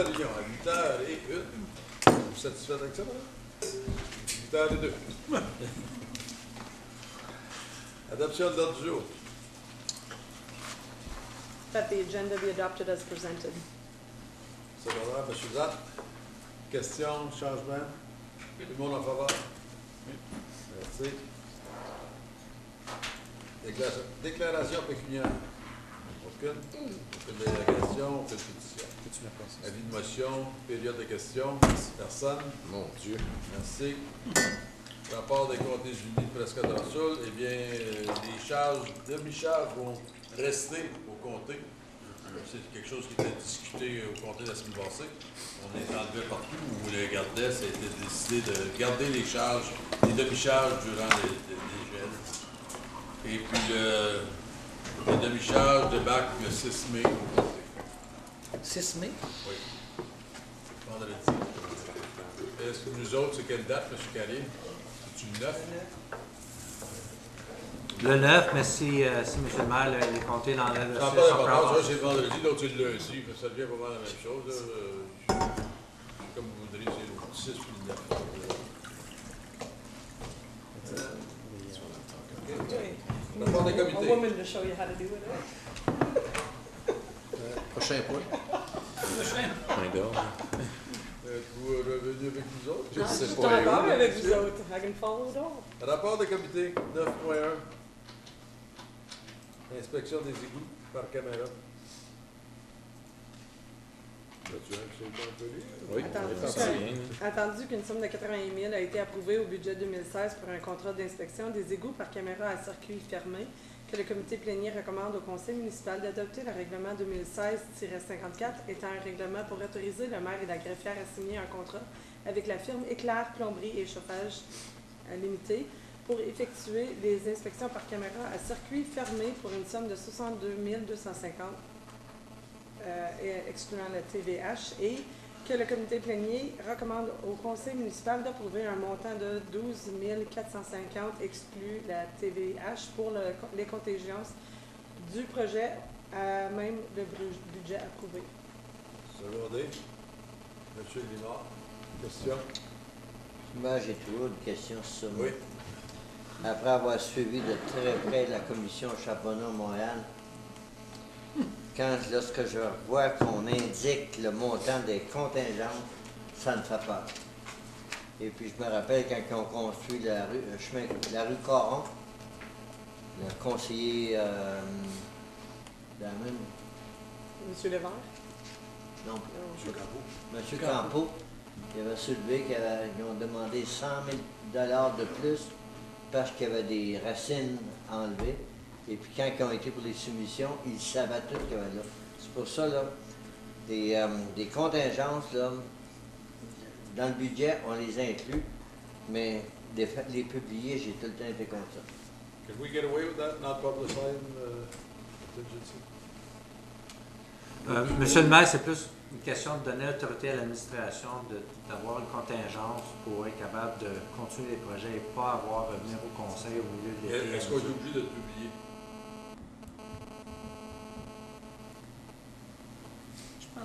L'ouverture de la réunion à 8h01. Vous êtes satisfait avec ça, madame? 8h02. Adoption de l'ordre du jour. That the agenda be adopted as presented. Secondaire, M. Zapp. Questions, changements? Tout le monde en faveur? Merci. Déclaration, déclaration pécuniaire. Aucune? Aucune délégation, aucune pétition. Avis de motion, période de questions. Personne? Mon Dieu. Merci. Rapport des comptes des Julie presque dans Sul, eh bien, euh, les charges, demi-charges vont rester au comté. C'est quelque chose qui était discuté au comté la semaine passée. On les enlevait partout où on les gardait. Ça a été décidé de garder les charges, les demi-charges durant les, les, les gels. Et puis, le, les demi-charges débarquent le 6 mai au comté. 6 mai? Oui. Vendredi. Est-ce que nous autres, c'est quelle date, M. Carrier? C'est-tu le 9? Le 9, mais si, euh, si M. le maire le- les comptés l'enlève le Ça n'a 6, pas on d'importance, c'est le vendredi, l'autre c'est le lundi, ça devient pas mal la même chose. là. Euh, je- Comme vous voudrez, c'est le 6 ou le 9. Rapport des A comités. woman to show you how to do it. Prochain point. Point d'ordre. Êtes-vous revenu avec nous autres? Je Ah, sais je suis pas. encore avec vous autres. I can follow it all. Rapport des comités 9.1. Inspection des égouts par caméra. Oui, hein. Attendu qu'une somme de 80 000 a été approuvée au budget 2016 pour un contrat d'inspection des égouts par caméra à circuit fermé, que le comité plénier recommande au conseil municipal d'adopter le règlement 2016-54 étant un règlement pour autoriser le maire et la greffière à signer un contrat avec la firme Éclair Plomberie et Chauffage euh, Limité pour effectuer les inspections par caméra à circuit fermé pour une somme de 62 250 euh, excluant la TVH et que le comité plénier recommande au conseil municipal d'approuver un montant de 12 450 exclu la TVH pour le- les contingences du projet à même le budget approuvé. Secondé. Monsieur Limard. Question? Moi, j'ai toujours une question sur. Oui. Après avoir suivi de très près la commission Charbonneau-Montréal, quand, lorsque je vois qu'on indique le montant des contingences, ça me fait peur. Et puis, je me rappelle quand ils ont construit la rue, le chemin, la rue Coron, le conseiller, euh, Damon, Monsieur Levert? non, Non, M. Campo, il avait soulevé qu'ils ont demandé 100 000 de plus parce qu'il y avait des racines enlevées. Et puis quand ils ont été pour les soumissions, ils savaient tout qu'il y avait là. C'est pour ça, là, des, euh, des contingences, là, dans le budget, on les inclut, mais les, publier, j'ai tout le temps été contre ça. Can we get away with that, not publicizing uh, contingency? Euh, Monsieur le maire, c'est plus une question de donner autorité à l'administration de- d'avoir une contingence pour être capable de continuer les projets et pas avoir à venir au conseil au milieu de l'été. Est-ce qu'on est obligé de le publier?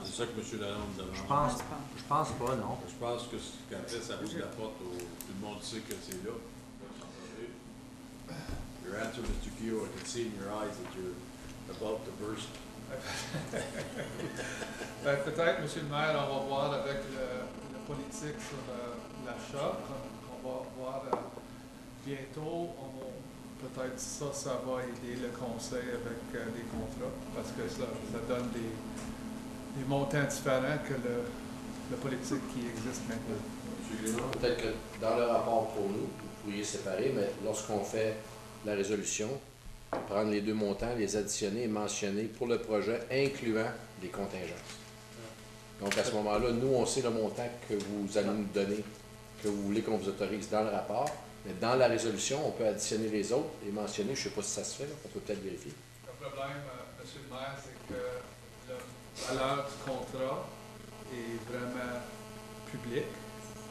C'est ça que M. Lalonde demande. Je pense, je pense pas, non. Je pense que qu'après, ça ouvre la porte au... Tout le monde sait que c'est là. Your answer, Mr. Keo, I can see in your eyes that you're about to burst. Ben, peut-être, Monsieur le maire, on va voir avec le, le politique sur euh, l'achat. On va voir euh, bientôt, on- peut-être ça, ça va aider le conseil avec euh, les contrats, parce que ça, ça donne des, des montants différents que le, le politique qui existe maintenant. M. Peut-être que dans le rapport pour nous, vous pourriez séparer, mais lorsqu'on fait la résolution, prendre les deux montants, les additionner et mentionner pour le projet, incluant les contingences. Donc à ce moment-là, nous, on sait le montant que vous allez nous donner, que vous voulez qu'on vous autorise dans le rapport, mais dans la résolution, on peut additionner les autres et mentionner, je ne sais pas si ça se fait, là, on peut peut-être vérifier. Le problème, euh, Monsieur le maire, c'est que la valeur du contrat est vraiment publique.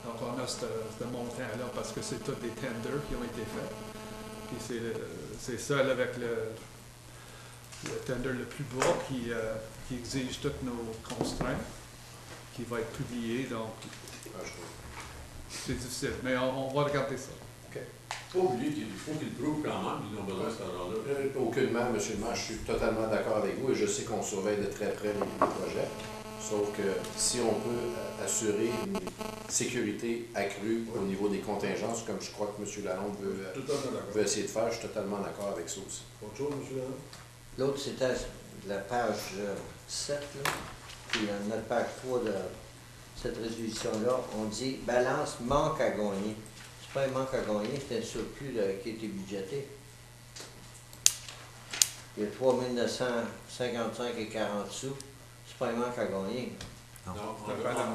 Donc, on a ce, ce montant-là parce que c'est tous des tenders qui ont été faits. Puis c'est, c'est seul avec le, le tender le plus bas qui, euh, qui exige toutes nos constraintes. qui va être publié, donc Ah, c'est difficile. Mais on, on va regarder ça. Pas oublier qu'il faut qu'ils prouvent quand même, ils ont besoin de cet argent-là. Euh, Aucunement, M. le maire, je suis totalement d'accord avec vous et je sais qu'on surveille de très près les, les projets. Sauf que si on peut euh, assurer une sécurité accrue au niveau des contingences, comme je crois que M. Lalonde veut, euh, veut essayer de faire, je suis totalement d'accord avec ça aussi. Autre chose, M. Lalonde? L'autre, c'était la page euh, 7, là. Puis notre page 3 de cette résolution-là, on dit balance manque à gagner. C'est pas un manque à gagner, c'est un surplus là, qui a été budgété. Il y a 3 955 et 40 sous. C'est pas un manque à gagner. Non. Non, La balance.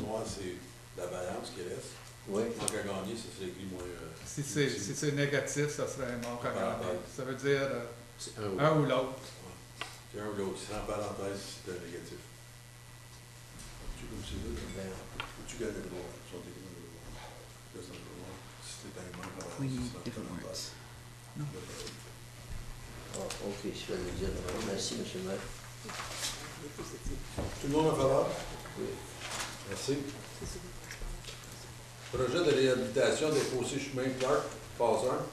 noir, c'est la balance qui reste. Oui. Manque à gagner, ça c'est écrit moins. euh, Si c'est si c'est négatif, ça serait un manque à gagner. Ça veut dire euh, C'est un ou un ou l'autre. C'est un ou l'autre, c'est en parenthèse, c'est un négatif. Tu comme c'est là, tu gagnes le droit, ils sont écrits dans le droit. Là, c'est dans le droit. Si c'est un manque à We need different words. ah, ok, je vais le dire. Merci, M. le maire. Tout le monde en faveur? Oui. Merci. Projet de réhabilitation des fossés chemin Clark, phase 1.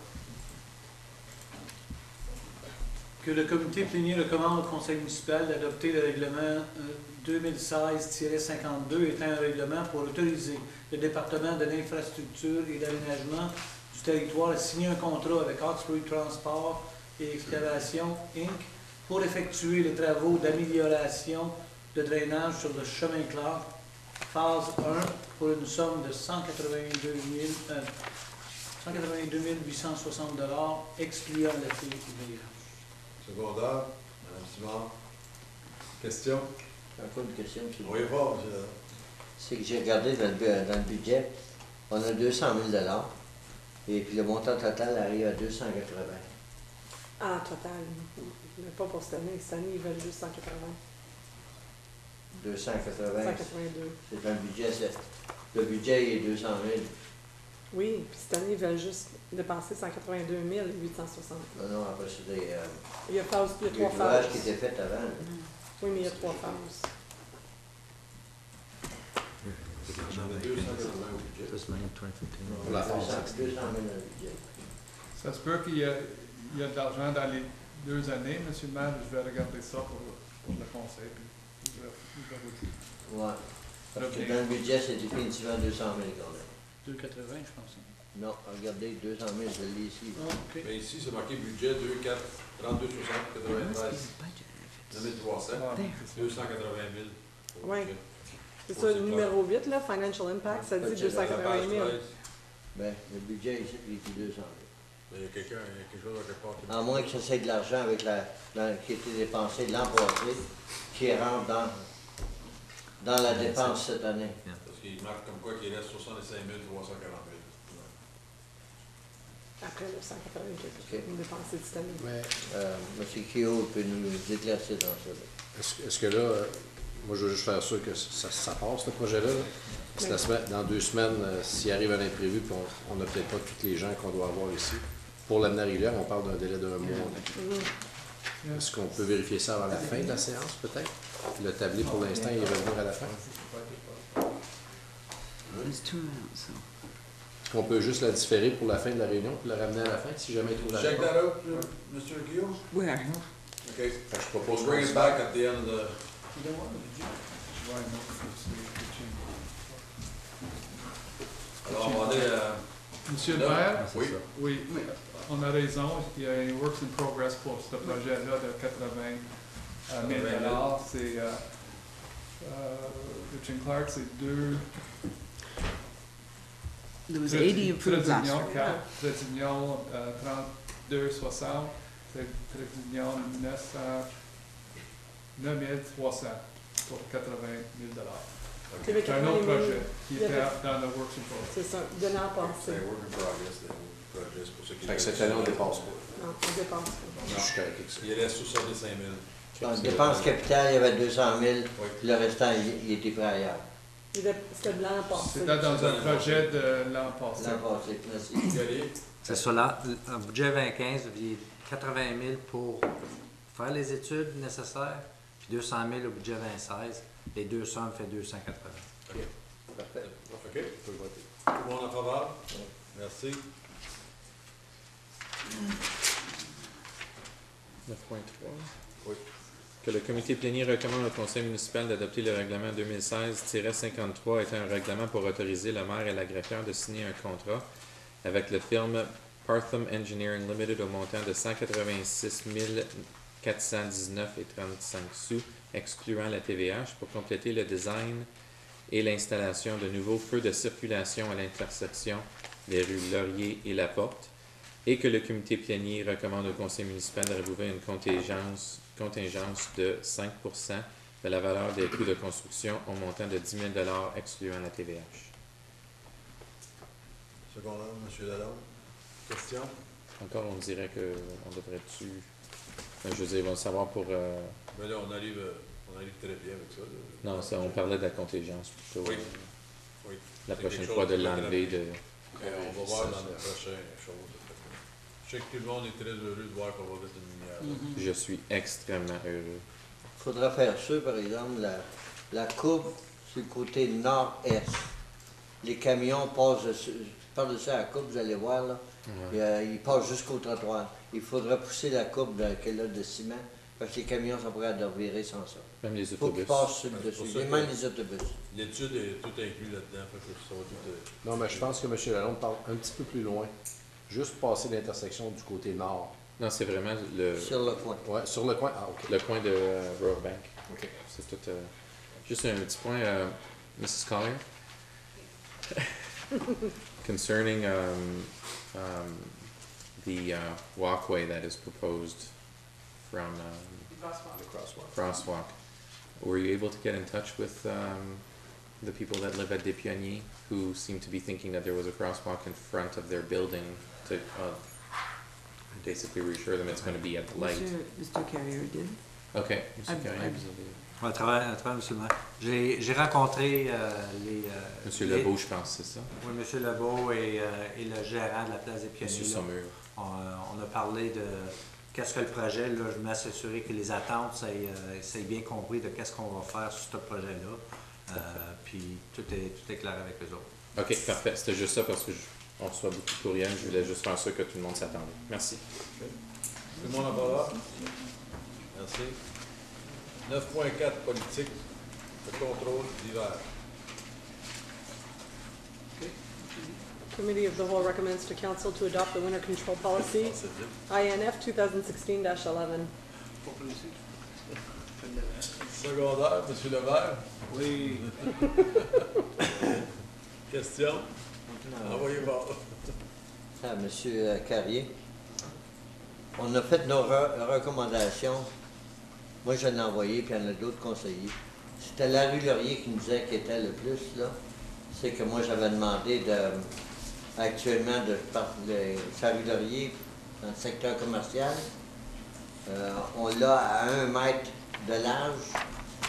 Que le comité plénier recommande au conseil municipal d'adopter le règlement euh, 2016-52 étant un règlement pour autoriser le département de l'infrastructure et d'aménagement territoire à signer un contrat avec Oxford Transport et Excavation Inc. pour effectuer les travaux d'amélioration de drainage sur le chemin Clark, phase 1, pour une somme de 182 000, euh, 182 860 excluant la TVA. Secondaire, Mme Simard. Question? Encore une question, M. le On va y voir, M. Lalonde. c'est que j'ai regardé dans le, bu- dans le budget, on a 200 000 et puis le montant total arrive à 280. En total, mais pas pour cette année. Cette année, ils veulent juste 180. 280, 182. c'est un budget, c'est- le budget est 200 000. Oui, puis cette année, ils veulent juste dépenser 182 860. Non, non, après c'est des, euh, Il y a, phase, il y a trois phases. qui étaient faits avant. là. Oui, mais il y a trois phases. J'en ai 280 au budget. Plus money in 2015. Pour la phase 200 200 000 dans le budget. Ça se peut qu'il y, y a de l'argent dans les deux années, M. le maire. Je vais regarder ça pour, pour le conseil. puis je vais, je vais vous dire. Ouais. Parce que dans le budget, c'est définitivement 200 000 qu'on a. 2,80, je pense. Non, regardez, 200 000, je l'ai ici. Mais ici, c'est marqué budget 2, 4, 32, 60, There must 93, be a budget if it's 2300, Ouais, There. c'est ça. 280 000. au Ouais. budget. C'est ça, le numéro 8, là, Financial Impact, ça dit Ok, À la 280 page 000. 13, Ben, le budget ici, il est 200 000. mais il y a quelqu'un, il y a quelque chose à quelque part. À moins que ça soit de l'argent avec la, la- qui a été dépensé l'an passé, qui rentre dans, dans la dépense cette année. Parce qu'il marque comme quoi qu'il reste 65 348. Après le 180 Ok.000 une dépensée cette année. Mais Euh, M. Kyo peut nous éclaircir dans ça. est-ce que là, moi je veux juste faire sûr que ça, ça passe, ce projet-là? semaine- dans deux semaines, euh, s'il arrive un imprévu, puis on n'a peut-être pas tous les gens qu'on doit avoir ici. Pour l'amener à Rivière, on parle d'un délai d'un mois. Mhm. Est-ce qu'on peut vérifier ça avant la fin de la séance, peut-être? Le tablé, pour l'instant, il va venir à la fin. Est-ce qu'on peut juste la différer pour la fin de la réunion, puis la ramener à la fin, si jamais il trouve la Check réponse? that out, Mr. Guillaume? Where? Okay. Fait que je propose We'll qu'on bring se it back at the end of the... Monsieur le oui. on a raison. Il y a works in progress pour ce projet-là de 80 000 euh, C'est euh, uh, Clark, c'est deux. There was 80 32, 60. 9 300 pour 80 000 Il y avait C'est un 80 autre 000. projet qui Il y était dans le works in progress. C'est ça, de l'an C'est passé. un work in progress, c'est projet, c'est pour ça qu'il... Fait que cette année, on dépasse pas. Non, on dépense pas. Je suis correct avec ça. Il reste 65 000. Dans la dépense capitale, il y avait 200 000, Oui. puis le restant, il, il était prêt ailleurs. Il était- C'était de l'an passé. C'était dans un projet de l'an passé. L'an passé, merci. Gary? C'est ça, là, en budget 2015, vous aviez 80 000 pour faire les études nécessaires, puis 200 000 au budget 2016 Les deux sommes fait 280. Parfait. OK. On peut voter. Tout le monde en faveur? Merci. 9.3. Oui. Que le comité plénier recommande au conseil municipal d'adopter le règlement 2016-53 étant un règlement pour autoriser le maire et la greffière de signer un contrat avec le firme Partham Engineering Limited au montant de 186 419 et 35 sous, excluant la TVH, pour compléter le design et l'installation de nouveaux feux de circulation à l'intersection des rues Laurier et La Porte, et que le comité plénier recommande au conseil municipal de révoquer une contingence, contingence de 5 de la valeur des coûts de construction au montant de 10 000 excluant la TVH. Secondaire, M. Lalonde. Question? Encore, on dirait que on devrait-tu... Enfin, je veux dire, ils vont le savoir pour... euh, Mais là, on arrive, euh, on arrive très bien avec ça. là. Non, ça, on parlait de la contingence plutôt. Oui. euh, Oui. La prochaine fois de de l'enlever de... On va voir dans ça. le prochain chose. Je sais que tout le monde est très heureux de voir qu'on va mettre une lumière. là. Je suis extrêmement heureux. faudra faire ça, par exemple, la, la courbe sur le côté nord-est. Les camions passent dessus, par-dessus la courbe, vous allez voir, là, Ouais. et, euh, ils passent jusqu'au trottoir. Il faudra pousser la courbe de- qu'elle a de ciment, parce que les camions sont prêts à revirer sans ça. Même les Il faut qu'ils autobus. passent sur le dessus, et même les autobus. L'étude est tout inclus là-dedans, fait que ça va tout. euh, Non, mais je pense que M. Lalonde parle un petit peu plus loin. Juste passer l'intersection du côté nord. Non, c'est vraiment le, Sur le coin. Ouais, sur le coin. Ah, OK. le coin de euh. OK. C'est tout... euh, Juste un petit point, euh, Mrs. Collier. Concerning um, um, the uh, walkway that is proposed from um, Crosswalk. Le crosswalk. Crosswalk, were you able to get in touch with um, the people that live at Des Pionniers who seem to be thinking that there was a crosswalk in front of their building to uh, basically reassure them it's going to be at the light? Monsieur, Mr. Carrier did. Okay, Monsieur I've- Carrier, I've- vous avez- À travers, à travers M. le maire. J'ai j'ai rencontré euh, les... euh, Monsieur les- Lebeau, je pense, c'est ça? Oui, M. Lebeau et, euh, et le gérant de la place des Pionniers. Monsieur là. Saumur. On, euh, on a parlé de qu'est-ce que le projet, là, je m'assurer que les attentes, ça ait, euh, bien compris de qu'est-ce qu'on va faire sur ce projet-là. Euh, puis tout est, tout est clair avec eux autres. Ok, parfait. C'était juste ça parce que je- on reçoit beaucoup de courriels. Je voulais juste faire ça que tout le monde s'attendait. Merci. Tout le monde en parle? Merci. 9.4 politique, le contrôle d'hiver. Committee of the Whole recommends to council to adopt the winter control policy. INF 2016-11. Secondaire, M. Le maire. Oui. Question? Envoyez voir. à M. euh, Carrier. On a fait nos re- recommandations. Moi, je l'ai envoyé, puis il y en a d'autres conseillers. C'était la rue Laurier qui nous était le plus, là. C'est que moi, j'avais demandé de, actuellement, de Laurier, dans le secteur commercial. Euh, on l'a à un mètre de large.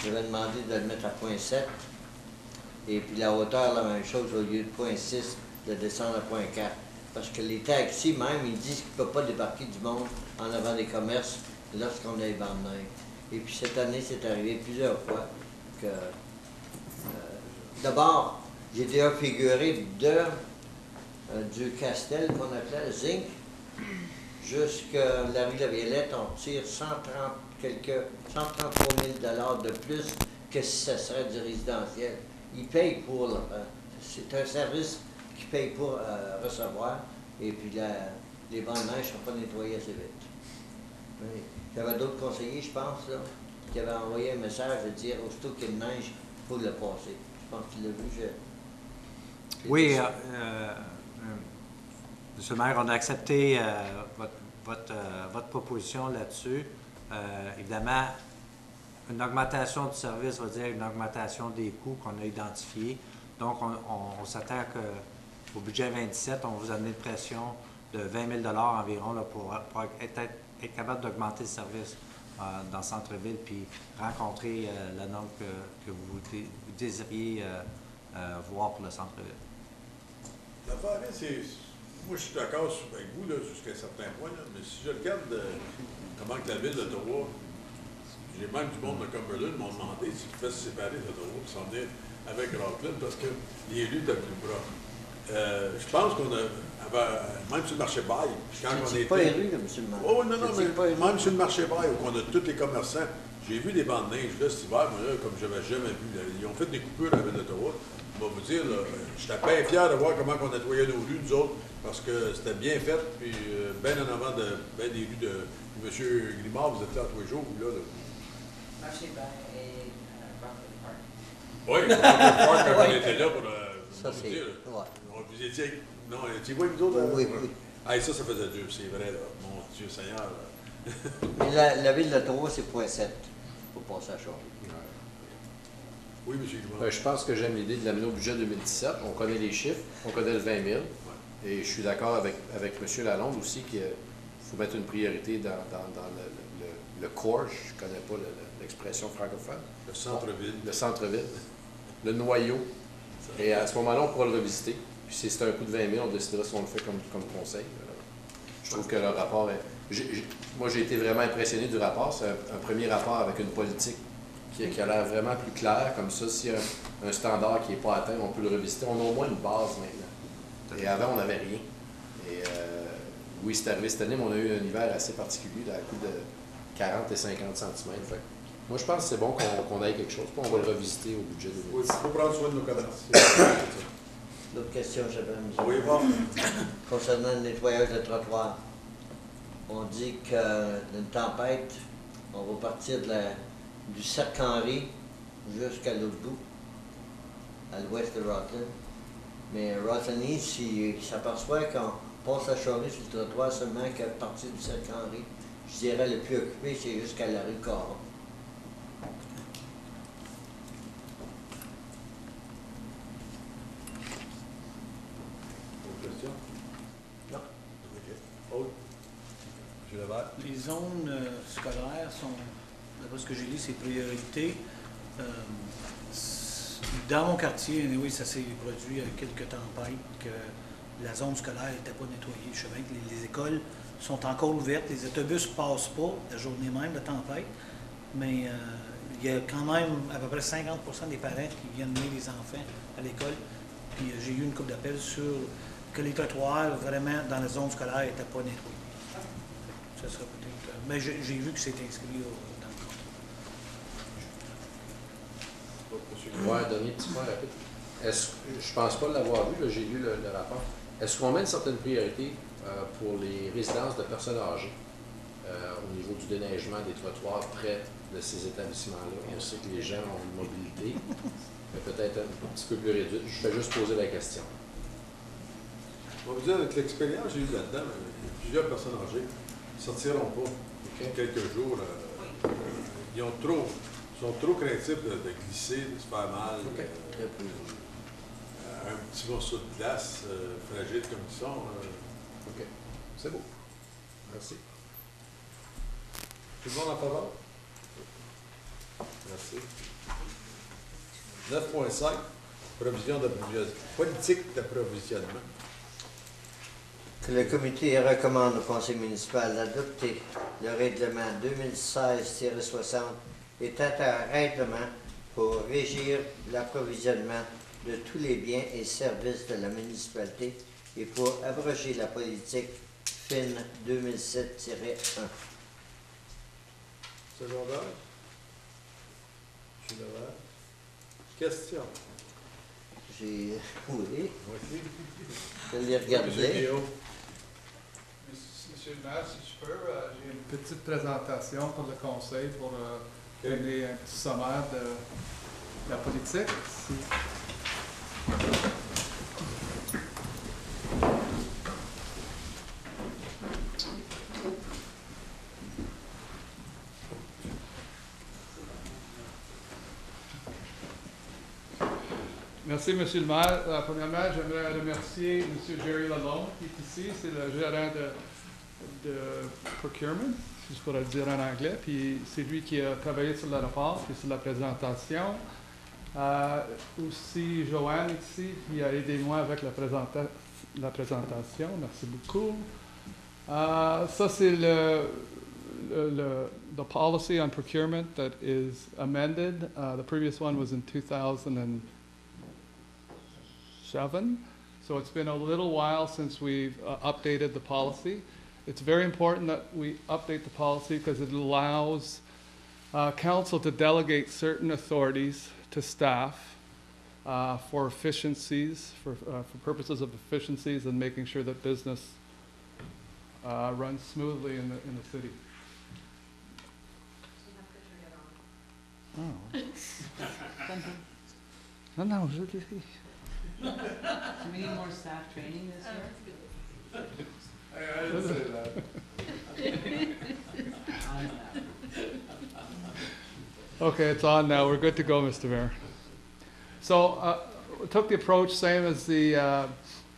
J'avais demandé de le mettre à 0.7. Et puis la hauteur, la même chose, au lieu de 0.6, de descendre à 0.4. Parce que les taxis, même, ils disent qu'ils ne peuvent pas débarquer du monde en avant des commerces lorsqu'on a les bandes de. Et puis cette année, c'est arrivé plusieurs fois que. euh, D'abord, j'ai déjà figuré de du Castel, qu'on appelait Zinc, jusqu'à la rue de la Violette, on tire 130 quelques, 133 000 de plus que si ce serait du résidentiel. Ils payent pour, là, hein. c'est un service qu'ils payent pour euh, recevoir, et puis la- les bancs de neige ne sont pas nettoyés assez vite. Il y avait d'autres conseillers, je pense, là, qui avaient envoyé un message de dire aussitôt qu'il y a neige, il faut le passer. Je pense que tu l'as vu. je- j'ai Oui, euh, ça. euh, euh, Monsieur le maire, on a accepté euh, euh, votre proposition là-dessus. Euh, évidemment, une augmentation du service va dire une augmentation des coûts qu'on a identifiés. Donc, on, on- on s'attend qu'au budget 27, on vous donner une pression de 20 000 environ pour, être, capable d'augmenter le service dans le centre-ville puis rencontrer la norme que, vous, dé- vous désiriez voir pour le centre-ville. Moi, je suis d'accord avec vous jusqu'à un certain point, là, mais si je regarde euh, comment que la ville d'Ottawa J'ai même du monde de Cumberland m'ont demandé s'ils pouvaient se séparer l'autoroute et s'en venir avec Rockland parce que les rues étaient plus proches. Euh, je pense qu'on a, même sur le marché bail, quand on était... pas là, monsieur le maire. Oh non, non, mais même sur le marché bail, où on a tous les commerçants, j'ai vu des bandes de neige là, cet hiver, moi, là, comme je n'avais jamais vu. là. Ils ont fait des coupures avec l'autoroute. Je vais vous dire, là, j'étais bien fier de voir comment on nettoyait nos rues, nous autres, parce que c'était bien fait, puis euh, bien en avant de ben des rues de M. Grimard, vous êtes là tous les jours, vous, là. là. Marché Bain et euh, Park. Oui, voir quand on était là pour euh, Ça, vous c'est. dire. Ouais. Vous étiez. Non, étiez vous, vous autres? Oui, euh, oui. Ah, ça, ça faisait dur, c'est vrai, là. Mon Dieu Seigneur. là. Mais la, la ville d'Ottawa, c'est 0.7 pour passer à Charles. Oui, M. Grimard. Ben, je pense que j'aime l'idée de l'amener au budget 2017. On connaît les chiffres, on connaît le 20 000. Et je suis d'accord avec, avec M. Lalonde aussi qu'il faut mettre une priorité dans, dans- dans le, le- le core, je ne connais pas le- le- l'expression francophone, Le centre-ville. le centre-ville, le noyau. Et à ce moment-là, on pourra le revisiter. Puis si c'est un coût de 20 000, on décidera si on le fait comme, comme conseil. Euh, Je trouve que le rapport est... j'ai- moi, j'ai été vraiment impressionné du rapport. C'est un, un premier rapport avec une politique qui, qui a l'air vraiment plus claire. Comme ça, s'il y a un, un standard qui n'est pas atteint, on peut le revisiter. On a au moins une base maintenant. Et avant, on n'avait rien. Et euh, oui, c'est arrivé cette année, mais on a eu un hiver assez particulier, à coup de 40 et 50 cm. Fait moi, je pense que c'est bon qu'on qu'on ait quelque chose. Puis on va le revisiter au budget de Oui, il faut prendre soin de nos commerces. D'autres questions, j'avais. Oui, bon. Concernant le nettoyage de trottoirs, on dit qu'une tempête, on va partir de la- du cercle Henry jusqu'à l'autre bout, à l'ouest de Rockland. Mais Rottany, s'il s'aperçoit qu'on passe à Charlie sur le trottoir seulement qu'à partir du cercle Henry, je dirais le plus occupé, c'est jusqu'à la rue Caron. Autre question? Non. OK. Autre? M. Levert? Les zones euh, scolaires sont, ce que j'ai lu, c'est priorité. Euh, dans mon quartier, oui, ça s'est produit avec quelques tempêtes, que la zone scolaire n'était pas nettoyée. Je sais que les, les écoles sont encore ouvertes, les autobus ne passent pas la journée même de tempête, mais euh, il y a quand même à peu près 50% des parents qui viennent mener les enfants à l'école. Puis euh, j'ai eu une coupe d'appel sur que les trottoirs, vraiment, dans la zone scolaire, n'étaient pas nettoyés. Ça peut-être. Mais j'ai vu que c'est inscrit dans le contrat. Autre, M. Grimard? Ouais, dernier petit point rapide. Est-ce, je pense pas l'avoir vu, j'ai lu le, le rapport. Est-ce qu'on met une certaine priorité euh, pour les résidences de personnes âgées euh, au niveau du déneigement des trottoirs près de ces établissements-là? On sait que les gens ont une mobilité, mais peut-être un petit peu plus réduite. Je fais juste poser la question. On va vous dire, avec l'expérience que j'ai eue là-dedans, euh, plusieurs personnes âgées ne sortiront pas pour quelques jours. ils ont trop, sont trop craintifs de, de glisser, de se faire mal. Ok. euh, Très peu. euh, un petit morceau de glace, euh, fragile comme ils sont. euh, OK. C'est beau. Merci. Tout le monde en faveur? Merci. 9.5, provision d'approvisionnement. Politique d'approvisionnement. Que le comité recommande au conseil municipal d'adopter le règlement 2016-60 étant un règlement pour régir l'approvisionnement de tous les biens et services de la municipalité et pour abroger la politique FIN 2007-1. Secondaire? Je suis Levert. Question? J'ai, oui, je l'ai Monsieur regardé. Monsieur le maire, si je peux, euh, j'ai une petite présentation pour le conseil pour euh, un petit sommaire de la politique. Merci, Monsieur le maire. Euh, premièrement, j'aimerais remercier Monsieur Jerry Lalonde qui est ici. C'est le gérant de procurement, je pourrais le dire en anglais. Puis c'est lui qui a travaillé sur le rapport et sur la présentation. Euh, aussi, Joanne ici, qui a aidé moi avec la, présenta- la présentation. Merci beaucoup. Euh, ça, c'est le, the, the policy on procurement that is amended. Uh, The previous one was in 2007. So it's been a little while since we've uh, updated the policy. It's very important that we update the policy because it allows uh, council to delegate certain authorities to staff uh, for efficiencies, for, uh, for purposes of efficiencies and making sure that business uh, runs smoothly in the, in the city. Oh. No, no, Do we need more staff training this year? I, didn't say that. Okay, it's on now. We're good to go, Mr. Mayor. So, uh, took the approach, same as the, uh,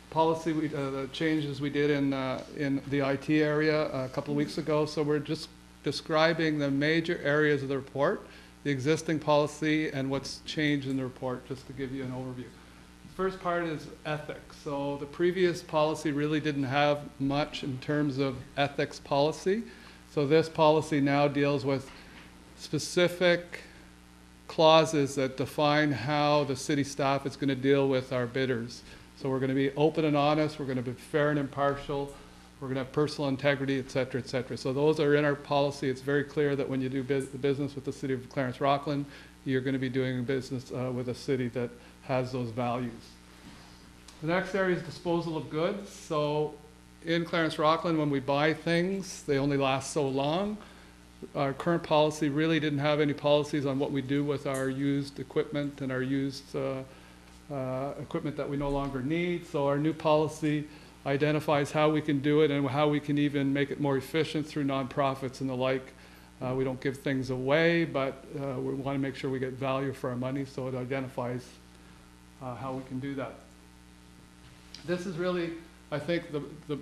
policy, we, uh, the changes we did in, uh, in the IT area a couple of weeks ago. So we're just describing the major areas of the report, the existing policy, and what's changed in the report, just to give you an overview. First part is ethics. So the previous policy really didn't have much in terms of ethics policy. So this policy now deals with specific clauses that define how the city staff is going to deal with our bidders. So we're going to be open and honest, we're going to be fair and impartial, we're going to have personal integrity, et cetera, et cetera. So those are in our policy. It's very clear that when you do business with the city of Clarence Rockland, you're going to be doing business uh, with a city that has those values. The next area is disposal of goods. So in Clarence Rockland, when we buy things, they only last so long. Our current policy really didn't have any policies on what we do with our used equipment and our used uh, uh, equipment that we no longer need. So our new policy identifies how we can do it and how we can even make it more efficient through nonprofits and the like. Uh, We don't give things away, but uh, we want to make sure we get value for our money, so it identifies uh, how we can do that. This is really, I think, the, the,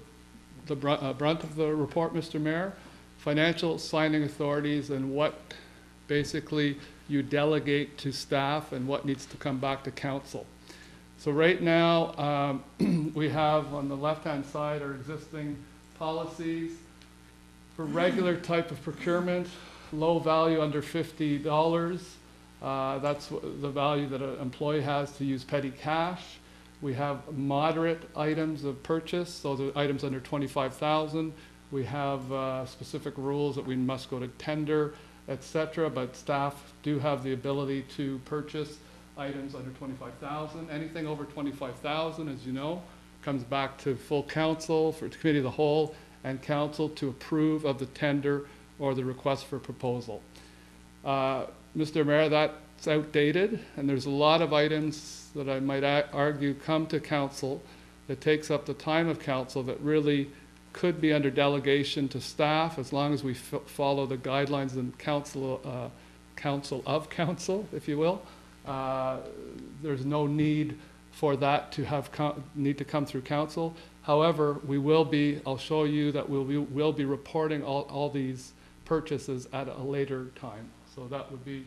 the bru- uh, brunt of the report, Mr. Mayor. Financial signing authorities and what basically you delegate to staff and what needs to come back to council. So right now, um, we have on the left-hand side our existing policies. For regular type of procurement, low value under fifty dollars, uh, that's the value that an employee has to use petty cash. We have moderate items of purchase, those are items under twenty-five thousand. We have uh, specific rules that we must go to tender, et cetera, but staff do have the ability to purchase items under twenty-five thousand. Anything over twenty-five thousand, as you know, comes back to full council, for committee of the whole, and council to approve of the tender or the request for proposal. Uh, Mr. Mayor, that's outdated, and there's a lot of items that I might argue come to council that takes up the time of council that really could be under delegation to staff, as long as we follow the guidelines and council, uh, council of council, if you will. Uh, There's no need for that to have, need to come through council. However, we will be, I'll show you that we'll be, we'll be reporting all, all these purchases at a later time. So that would be,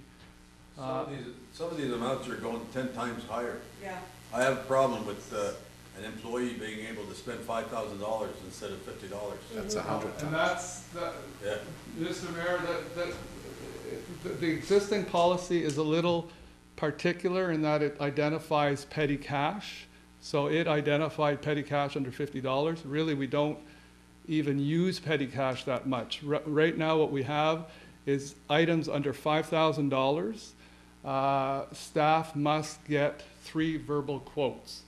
Some uh, of these, some of these amounts are going ten times higher. Yeah. I have a problem with, uh, an employee being able to spend five thousand dollars instead of fifty dollars. That's a hundred and times. that's, that, Yeah, Mr. Mayor, that, that, the, the existing policy is a little particular in that it identifies petty cash. So it identified petty cash under fifty dollars. Really, we don't even use petty cash that much. R- right now, what we have is items under five thousand dollars. Uh, staff must get three verbal quotes.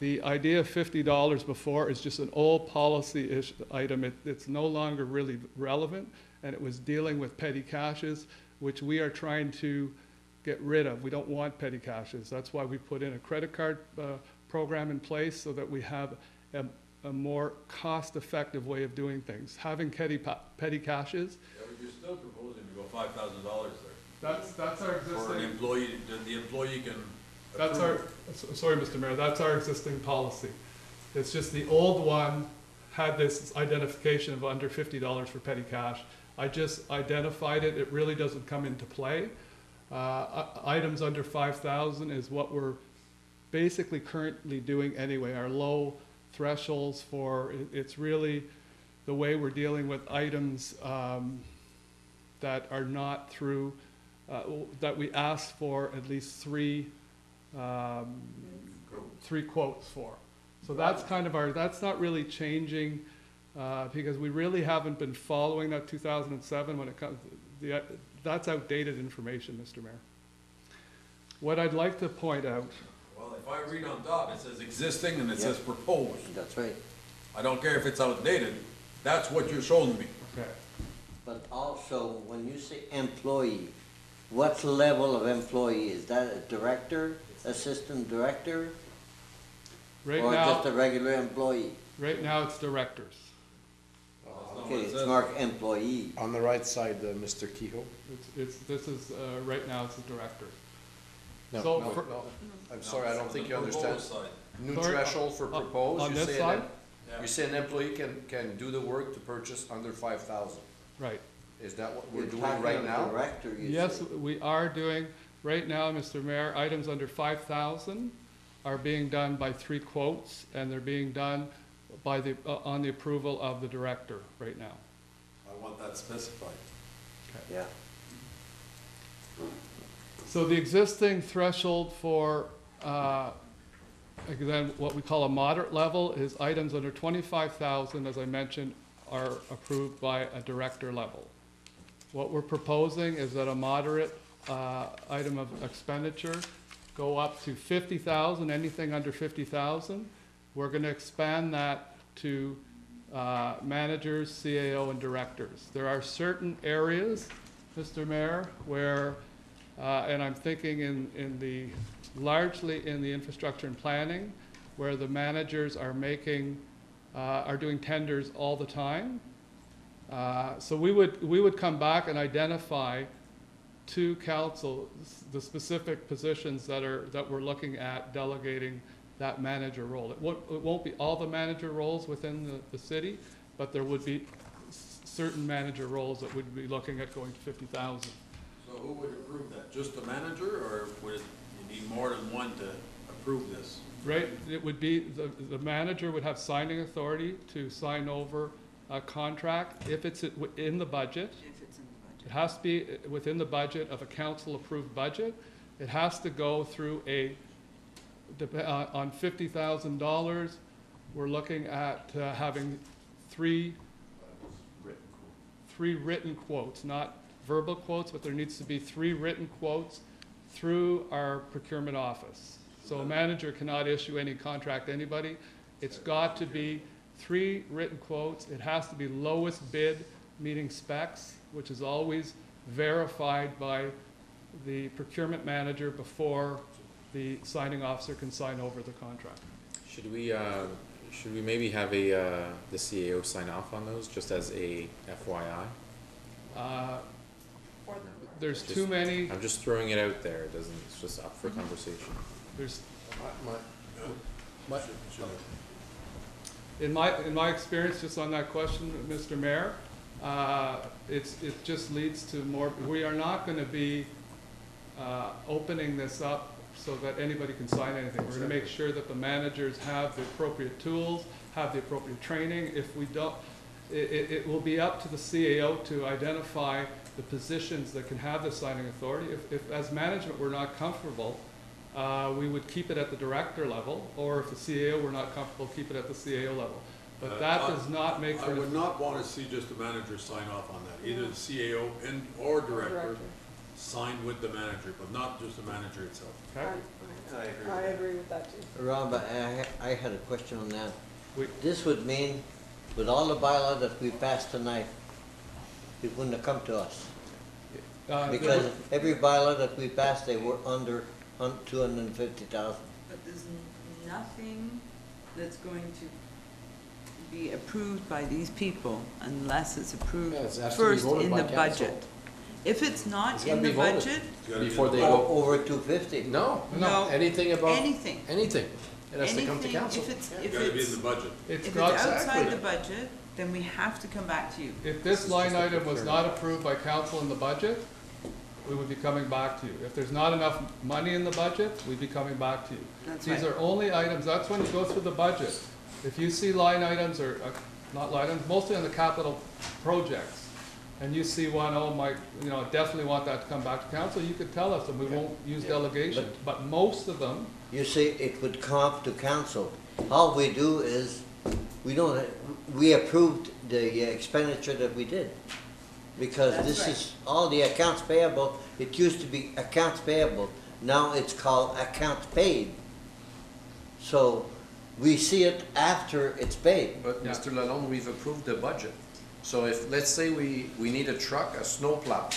The idea of fifty dollars before is just an old policy item. It, it's no longer really relevant, and it was dealing with petty caches, which we are trying to get rid of. We don't want petty caches. That's why we put in a credit card, uh, program in place so that we have a, a more cost-effective way of doing things. Having petty, petty caches, you're still proposing to go five thousand dollars there. that's, that's our For an employee, the, the employee can That's our, approve. sorry, Mr. Mayor, that's our existing policy. It's just the old one had this identification of under fifty dollars for petty cash. I just identified it, it really doesn't come into play. Uh, i- items under five thousand is what we're basically currently doing anyway, our low thresholds for, it- it's really the way we're dealing with items, um, that are not through, uh, that we ask for at least three, um, three quotes for. So that's kind of our, that's not really changing, uh, because we really haven't been following that two thousand and seven when it comes, the, that's outdated information, Mr. Mayor. What I'd like to point out, Well, if I read on top, it says existing and it says proposed. That's right. I don't care if it's outdated, that's what you're showing me. okay, But also, when you say employee, what level of employee? Is that a director, assistant director? right Or now, just a regular employee? right now it's directors. Okay, it's says. marked employee. On the right side, uh, Mr. Kehoe. It's, it's, this is, uh, right now it's a director. No, So no, for- no. I'm sorry, I don't think you understand. proposed side. New Sorry, threshold for on- proposed, on you this say, side? an- Yeah. you say an employee can, can do the work to purchase under five thousand. Right. Is that what we're You're doing talking right of now? Director, you Yes, say. we are doing, right now, Mr. Mayor, items under five thousand are being done by three quotes, and they're being done by the, uh, on the approval of the director right now. I want that specified. Yeah. So the existing threshold for, uh, again, what we call a moderate level is items under twenty-five thousand, as I mentioned, are approved by a director level. What we're proposing is that a moderate, uh, item of expenditure go up to fifty thousand, anything under fifty thousand. We're gonna expand that to, uh, managers, CAO, and directors. There are certain areas, Mr. Mayor, where uh, and I'm thinking in, in the, largely in the infrastructure and planning, where the managers are making, are doing tenders all the time. Uh, so we would, we would come back and identify to council the specific positions that are, that we're looking at delegating that manager role. It won't, it won't be all the manager roles within the, the city, but there would be certain manager roles that would be looking at going to fifty thousand. So who would approve that? Just the manager, or would it, you need more than one to approve this? Right, it would be, the, the manager would have signing authority to sign over a contract if it's in the budget. If it's in the budget. It has to be within the budget of a council-approved budget. It has to go through a, dep- uh, on fifty thousand dollars, we're looking at uh, having three, three written quotes, not verbal quotes, but there needs to be three written quotes through our procurement office. So a manager cannot issue any contract to anybody. It's got to be three written quotes. It has to be lowest bid meeting specs, which is always verified by the procurement manager before the signing officer can sign over the contract. Should we, uh, should we maybe have a, uh, the CAO sign off on those, just as a FYI? Uh, There's Just- too many, I'm just throwing it out there, it doesn't, it's just up for conversation. There's, My- my- In my, in my experience, just on that question, Mr. Mayor, uh, it's, it just leads to more, we are not gonna be, uh, opening this up so that anybody can sign anything. We're gonna make sure that the managers have the appropriate tools, have the appropriate training. If we don't, it, it, it will be up to the CAO to identify the positions that can have the signing authority. If, if, as management, we're not comfortable, uh, we would keep it at the director level, or if the CAO were not comfortable, keep it at the CAO level. But Uh, that I- does not make I for, would not want to see just the manager sign off on that, either the CAO and, or director Director. sign with the manager, but not just the manager itself. I, okay? I- I agree with that too. Rob, I, I had a question on that. We- This would mean, with all the bylaw that we passed tonight, it wouldn't have come to us. Uh, Because every bylaw that we passed, they were under two hundred and fifty thousand. But there's n- nothing that's going to be approved by these people unless it's approved Yeah, it has to be first voted in by the council. budget. If it's It's not gotta in be the voted. budget, It's gotta be Before they go, Over two fifty. no, No. anything above, anything, anything. It has to come to council. if it's, Yeah. if Gotta be in the budget. If got, it's outside Exactly. the budget, then we have to come back to you. if this line item was not approved by council in the budget, we would be coming back to you. If there's not enough money in the budget, we'd be coming back to you. That's These right. are only items, that's when you go through the budget. If you see line items or, uh, not line items, mostly on the capital projects, and you see one, oh, my, you know, definitely want that to come back to council, you could tell us, and we won't use Yeah. delegation. But most of them, You see, it would come up to council. All we do is, we don't, we approved the expenditure that we did. Because That's this right. is, all the accounts payable, it used to be accounts payable, now it's called accounts paid. So, we see it after it's paid. But Yeah. Mr. Lalonde, we've approved the budget. So if, let's say we, we need a truck, a snowplow,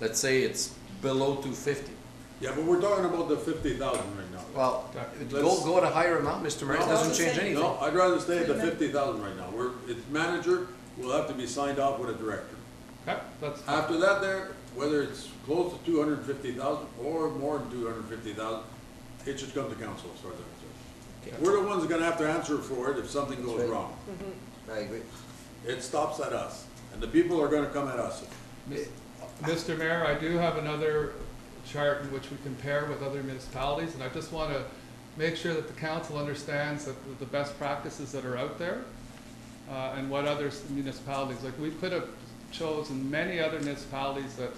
let's say it's below two fifty. Yeah, but we're talking about the fifty thousand right now. Well, Let's- go, go at a higher amount, Mr. Mayor, it No, doesn't that's change same. anything. No, I'd rather stay at the fifty thousand right now. We're, it's manager, will have to be signed off with a director. Okay, that's fine. After that there, whether it's close to two hundred and fifty thousand or more than two hundred and fifty thousand, it should come to council as far as I'm concerned. We're the ones that are gonna have to answer for it if something goes right. wrong. I agree. It stops at us, and the people are gonna come at us. Mr. Mayor, I do have another chart in which we compare with other municipalities, and I just want to make sure that the council understands that the best practices that are out there, uh, and what other municipalities, like, we could have chosen many other municipalities that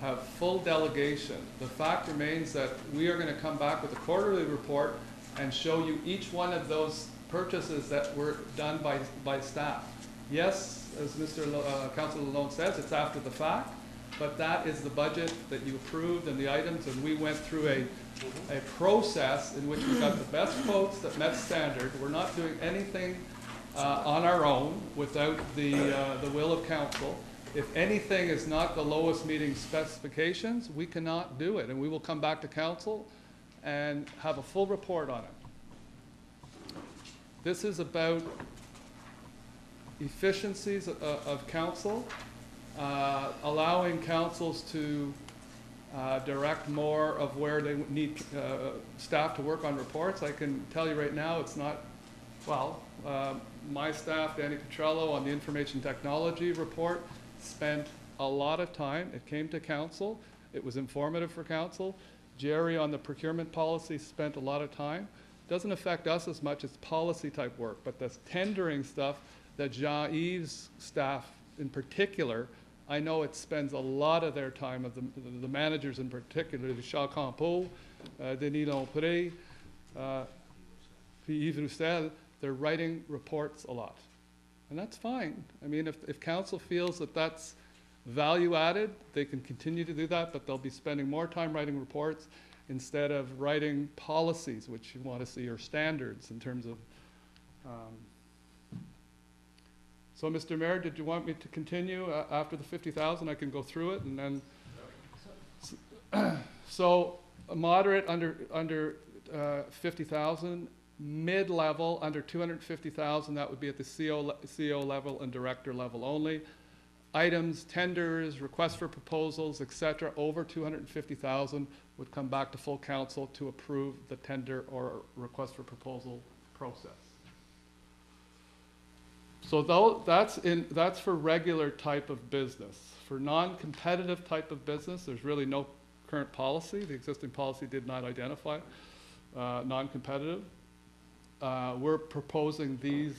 have full delegation. The fact remains that we are going to come back with a quarterly report and show you each one of those purchases that were done by, by staff. Yes, as Mr. Uh, Councilor Malone says, it's after the fact, but that is the budget that you approved and the items, and we went through a, a process in which we got the best quotes that met standard. We're not doing anything uh, on our own without the, uh, the will of council. If anything is not the lowest meeting specifications, we cannot do it, and we will come back to council and have a full report on it. This is about efficiencies of, of council, uh, allowing councils to uh, direct more of where they need uh, staff to work on reports. I can tell you right now, it's not, well, uh, my staff, Danny Petrello, on the information technology report, spent a lot of time. It came to council. It was informative for council. Jerry on the procurement policy spent a lot of time. Doesn't affect us as much as policy type work, but the tendering stuff that Jean-Yves' staff in particular, I know it spends a lot of their time, of the, the managers in particular, Charles Campeau, uh, Denis Lompré, uh, Yves Roussel, they're writing reports a lot. And that's fine. I mean, if, if council feels that that's value added, they can continue to do that, but they'll be spending more time writing reports instead of writing policies, which you want to see, or standards in terms of, um, so, Mr. Mayor, did you want me to continue uh, after the fifty thousand? I can go through it and then. So, a moderate under, under uh, fifty thousand, mid-level under two hundred and fifty thousand, that would be at the CO, CO level and director level only. Items, tenders, requests for proposals, et cetera, over two hundred and fifty thousand would come back to full council to approve the tender or request for proposal process. So though, that's in, that's for regular type of business. For non-competitive type of business, there's really no current policy. The existing policy did not identify uh, non-competitive. Uh, We're proposing these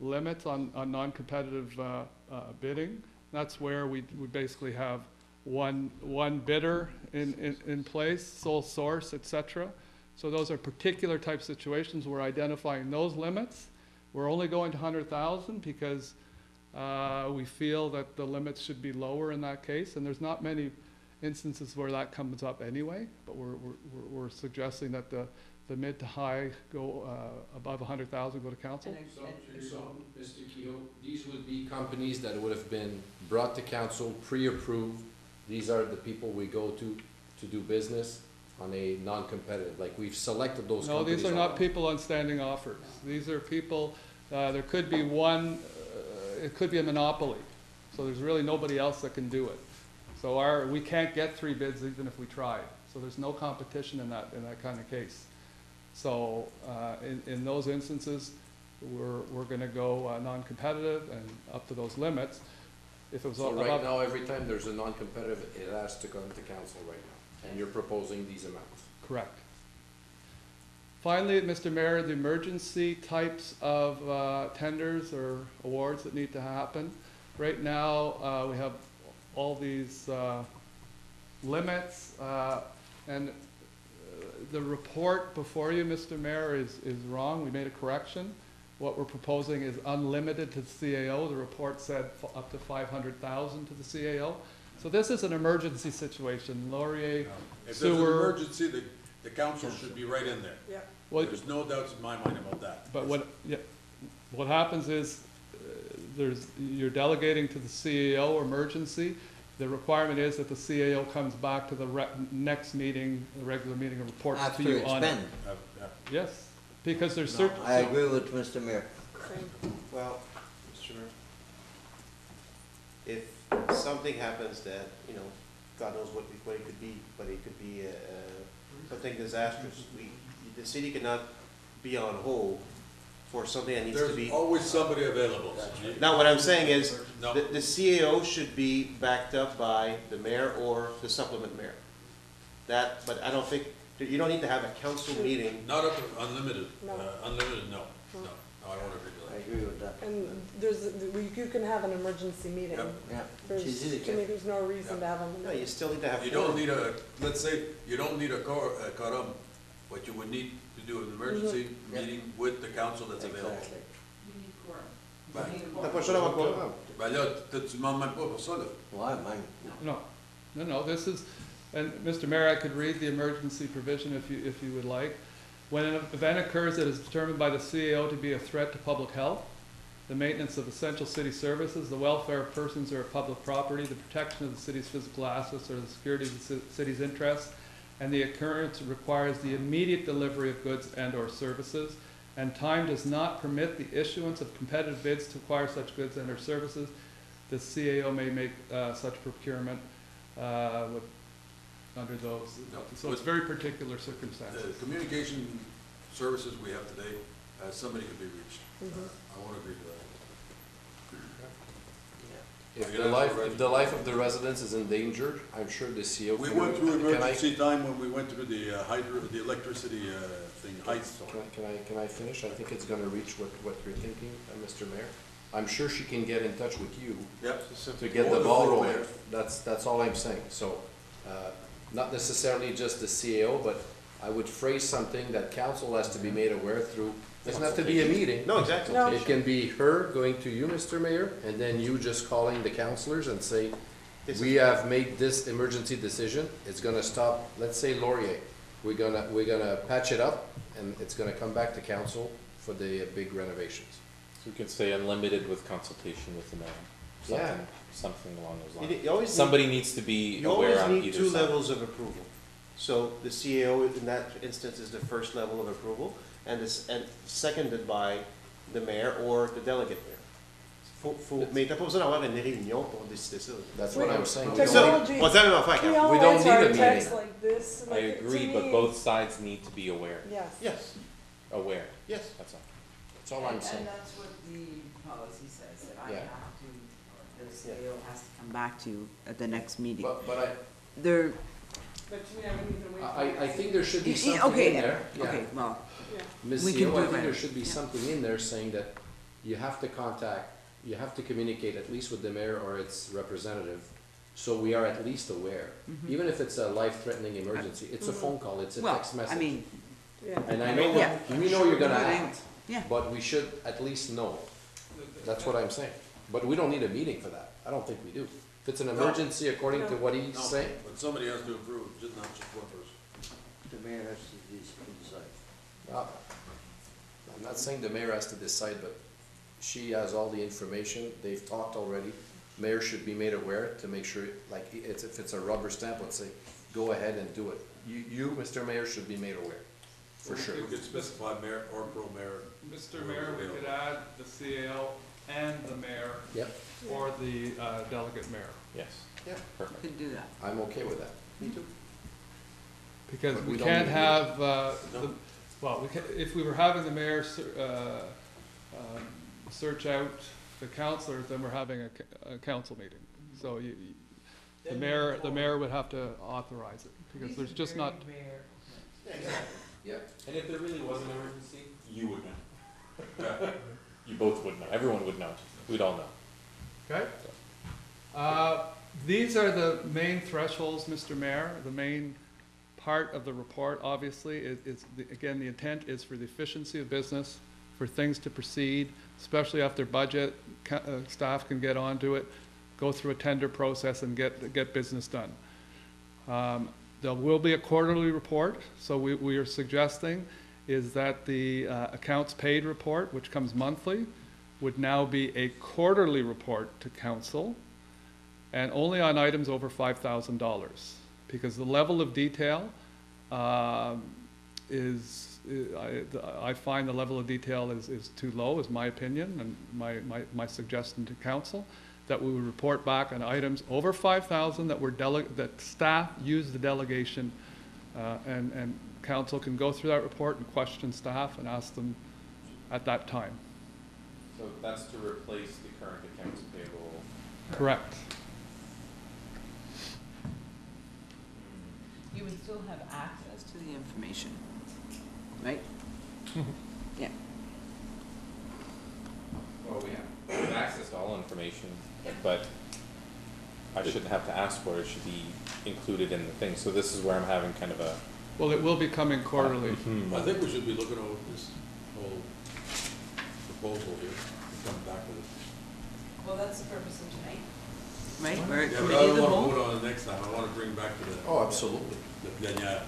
limits on, on non-competitive uh, uh, bidding. That's where we, we basically have one, one bidder in, in, in place, sole source, et cetera. So those are particular type situations. We're identifying those limits. We're only going to hundred thousand because uh, we feel that the limits should be lower in that case, and there's not many instances where that comes up anyway, but we're, we're- we're suggesting that the, the mid to high go, uh, above a hundred thousand go to council. So, so, Mr. Kehoe, these would be companies that would have been brought to council, pre-approved. These are the people we go to, to do business on a non-competitive, like we've selected those No, companies. these are not people on standing offers. These are people, uh, there could be one, uh, it could be a monopoly. So there's really nobody else that can do it. So our, we can't get three bids even if we tried. So there's no competition in that, in that kind of case. So, uh, in, in those instances, we're, we're gonna go, uh, non-competitive and up to those limits. If it was So above. right now, every time there's a non-competitive, it has to come to council right now, and you're proposing these amounts. Correct. Finally, Mr. Mayor, the emergency types of uh, tenders or awards that need to happen. Right now, uh, we have all these uh, limits, uh, and the report before you, Mr. Mayor, is, is wrong. We made a correction. What we're proposing is unlimited to the CAO. The report said f- up to five hundred thousand to the CAO. So this is an emergency situation. Laurier, If there's an Sewer- emergency, the, the council should be right in there. Yeah. well, There's no doubts in my mind about that. But what, yeah, what happens is, uh, there's, you're delegating to the CAO emergency. The requirement is that the CAO comes back to the re- next meeting, the regular meeting, and reports to After you it's on it. been. Uh, yeah. Yes, because there's No, certain. I agree with Mr. Mayor. Well, Mr. Mayor, if something happens that, you know, God knows what, what it could be, but it could be, uh, uh, something disastrous, we, the city cannot be on hold for something that needs to There's be. always somebody available. Now, what I'm saying is, No. the, the CAO should be backed up by the mayor or the supplement mayor. That, but I don't think, you don't need to have a council meeting. Not up to unlimited, No. uh, unlimited, no, no, no, I don't agree I with agree with that. And there's, we- you can have an emergency meeting. Yep. Yeah. There's, She's easy to me, there's no reason to have them. No, you still need to have. that. You don't need a, let's say, you don't need a cor, a quorum, but you would need to do an emergency mm-hmm. Yeah. meeting with the council that's available. Exactly. You need quorum. Ben, You need T'as quorum. pas le choix d'avoir quorum. ben là, tu tu demandes même pas pour ça, là. Ouais, même. No, no, no, this is, and Mr. Mayor, I could read the emergency provision if you, if you would like. When an event occurs that is determined by the CAO to be a threat to public health, the maintenance of essential city services, the welfare of persons or of public property, the protection of the city's physical assets or the security of the ci- city's interests, and the occurrence requires the immediate delivery of goods and/or services, and time does not permit the issuance of competitive bids to acquire such goods and/or services, the CAO may make uh, such procurement uh, with, under those. No, So it's very particular circumstances. The communication services we have today, uh, somebody could be reached. Mhm. I won't agree to that. If the life, if the life of the residents is endangered, I'm sure the CEO. We can- went through can I- emergency time when we went through the uh, hydro, the electricity uh, thing, heights. Can I, can I, can I finish? I think it's gonna reach what, what you're thinking, uh, Mr. Mayor. I'm sure she can get in touch with you Yep. to get the ball rolling. That's, that's all I'm saying. So, uh, not necessarily just the CAO, but I would phrase something that council has to be made aware through, doesn't have to be a meeting. No, exactly. No. It can be her going to you, Mr. Mayor, and then you just calling the councilors and say, This we is- have made this emergency decision, it's gonna stop, let's say Laurier. We're gonna, we're gonna patch it up, and it's gonna come back to council for the uh, big renovations. So we could say unlimited with consultation with the mayor. Yeah. Something, something along those You lines. need- you always need- Somebody needs to be You aware always on need either two side. levels of approval. So the CAO in that instance is the first level of approval, and this, and seconded by the mayor or the delegate mayor. Faut, faut, mais t'as pas besoin d'avoir une réunion pour décider ça. That's what I'm saying. We C'est ça, don't- Technology. on dit la même affaire, We Carl. don't answer need a texts meeting. like this. I like, to agree, but me- both sides need to be aware, Yes. Yes, aware, yes. that's all. That's all I'm And- saying. And that's what the policy says, that I Yeah. have to, or the CAO has to come back to you at the next meeting. But, but I, There, But to me, I wouldn't even wait. for I, I this. think there should be Yeah, something okay, in there. Yeah. okay, well, Yeah. Ms. We can CEO, do I think right. there should be Yeah. something in there saying that you have to contact, you have to communicate at least with the mayor or its representative, so we are at least aware. mhm. Even if it's a life-threatening emergency, it's a Mhm. phone call, it's a well, text I message. mean, Yeah. And I know, Yeah. we know you're gonna act, yeah. but we should at least know. That's what I'm saying. But we don't need a meeting for that. I don't think we do. If it's an emergency according to what he's No, saying, but somebody has to approve, just not just one person. The mayor has to de- decide. Uh, I'm not saying the mayor has to decide, but she has all the information. They've talked already. Mayor should be made aware to make sure, like, it's, if it's a rubber stamp, let's say, go ahead and do it. You, you, Mr. Mayor, should be made aware, for sure. We could specify mayor or pro mayor. Mr. Mayor, we could add the CAO and the mayor, Yep, or the uh, delegate mayor. Yes. Yeah. Perfect. Could do that. I'm okay with that. Me too. Because But we we don't can't need a have, uh, No. the, well, we ca if we were having the mayor, ser- uh, um, search out the councilors, then we're having a, c- a council meeting. So you, you- the mayor, the mayor would have to authorize it, because there's just not, Yep. And if there really was an emergency, you would know. You both would know, everyone would know, we'd all know. okay? Uh, These are the main thresholds, Mr. Mayor. The main part of the report, obviously, is, is, the- again, the intent is for the efficiency of business, for things to proceed, especially after budget, uh, staff can get onto it, go through a tender process and get, get business done. Um, There will be a quarterly report, so we, we are suggesting is that the uh, accounts paid report, which comes monthly, would now be a quarterly report to council, and only on items over five thousand dollars. Because the level of detail um, is, I, I find the level of detail is, is too low, is my opinion, and my, my, my suggestion to council, that we would report back on items over five thousand that were that staff used the delegation, uh, and, and council can go through that report and question staff and ask them at that time. So that's to replace the current accounts payable. Correct. You would still have access to the information, right? Yeah. Well, we have, we have access to all information, but I shouldn't have to ask for it, it should be included in the thing, so this is where I'm having kind of a. Well, it will be coming quarterly. Hmm. I think we should be looking over this whole proposal here and come back with it. Well, that's the purpose of tonight. Right, we're a Yeah, but committee I of don't the wanna whole. vote on it next time, I wanna bring back to the. Oh, absolutely. The plénière,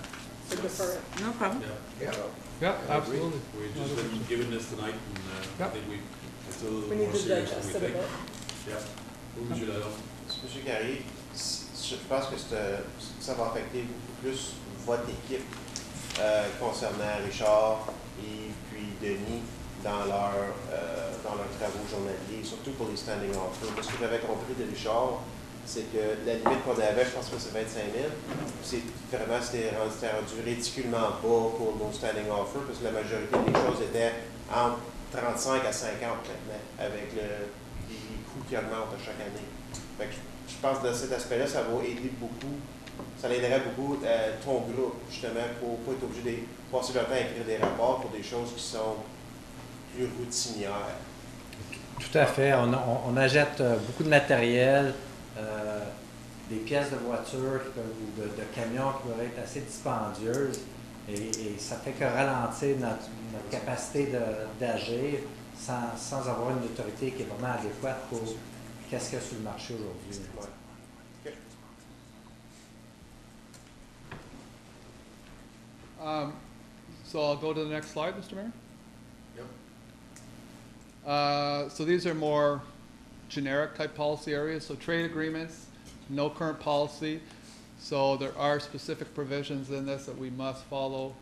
To defer it. No problem. yeah. Yeah. Yeah, I agree. absolutely. We've just been given this tonight, and, uh, I Yep. think we, it's a little We need more to serious than digest we it a think. bit. Yeah. Où monsieur Lalonde? Monsieur Carrier, c- je pense que c'est- ça va affecter beaucoup plus votre équipe euh, concernant Richard et puis Denis dans leurs euh, dans leurs travaux journaliers, surtout pour les standing offers. Parce que j'avais compris de Richard, c'est que la limite qu'on avait, je pense que c'est 25 000. C'est vraiment, c'était rendu, ridiculement bas pour nos standing offers parce que la majorité des choses étaient entre 35 à 50 maintenant, avec le, les coûts qui augmentent à chaque année. Fait que je pense que de cet aspect-là, ça va aider beaucoup, ça aiderait beaucoup euh, ton groupe, justement, pour pas être obligé de passer le temps à écrire des rapports pour des choses qui sont plus. Tout à fait. On, on, on achète euh, beaucoup de matériel, euh, des pièces de voiture qui peuvent- ou de, de camions qui peuvent être assez dispendieuses. Et, et ça fait que ralentir notre, notre capacité d'agir sans, sans avoir une autorité qui est vraiment adéquate pour qu'est-ce qu'il y a sur le marché aujourd'hui. Ouais. Um, So I'll go to the next slide, Mr. Mayor. Yep. Uh, So these are more generic type policy areas, so trade agreements, no current policy. So there are specific provisions in this that we must follow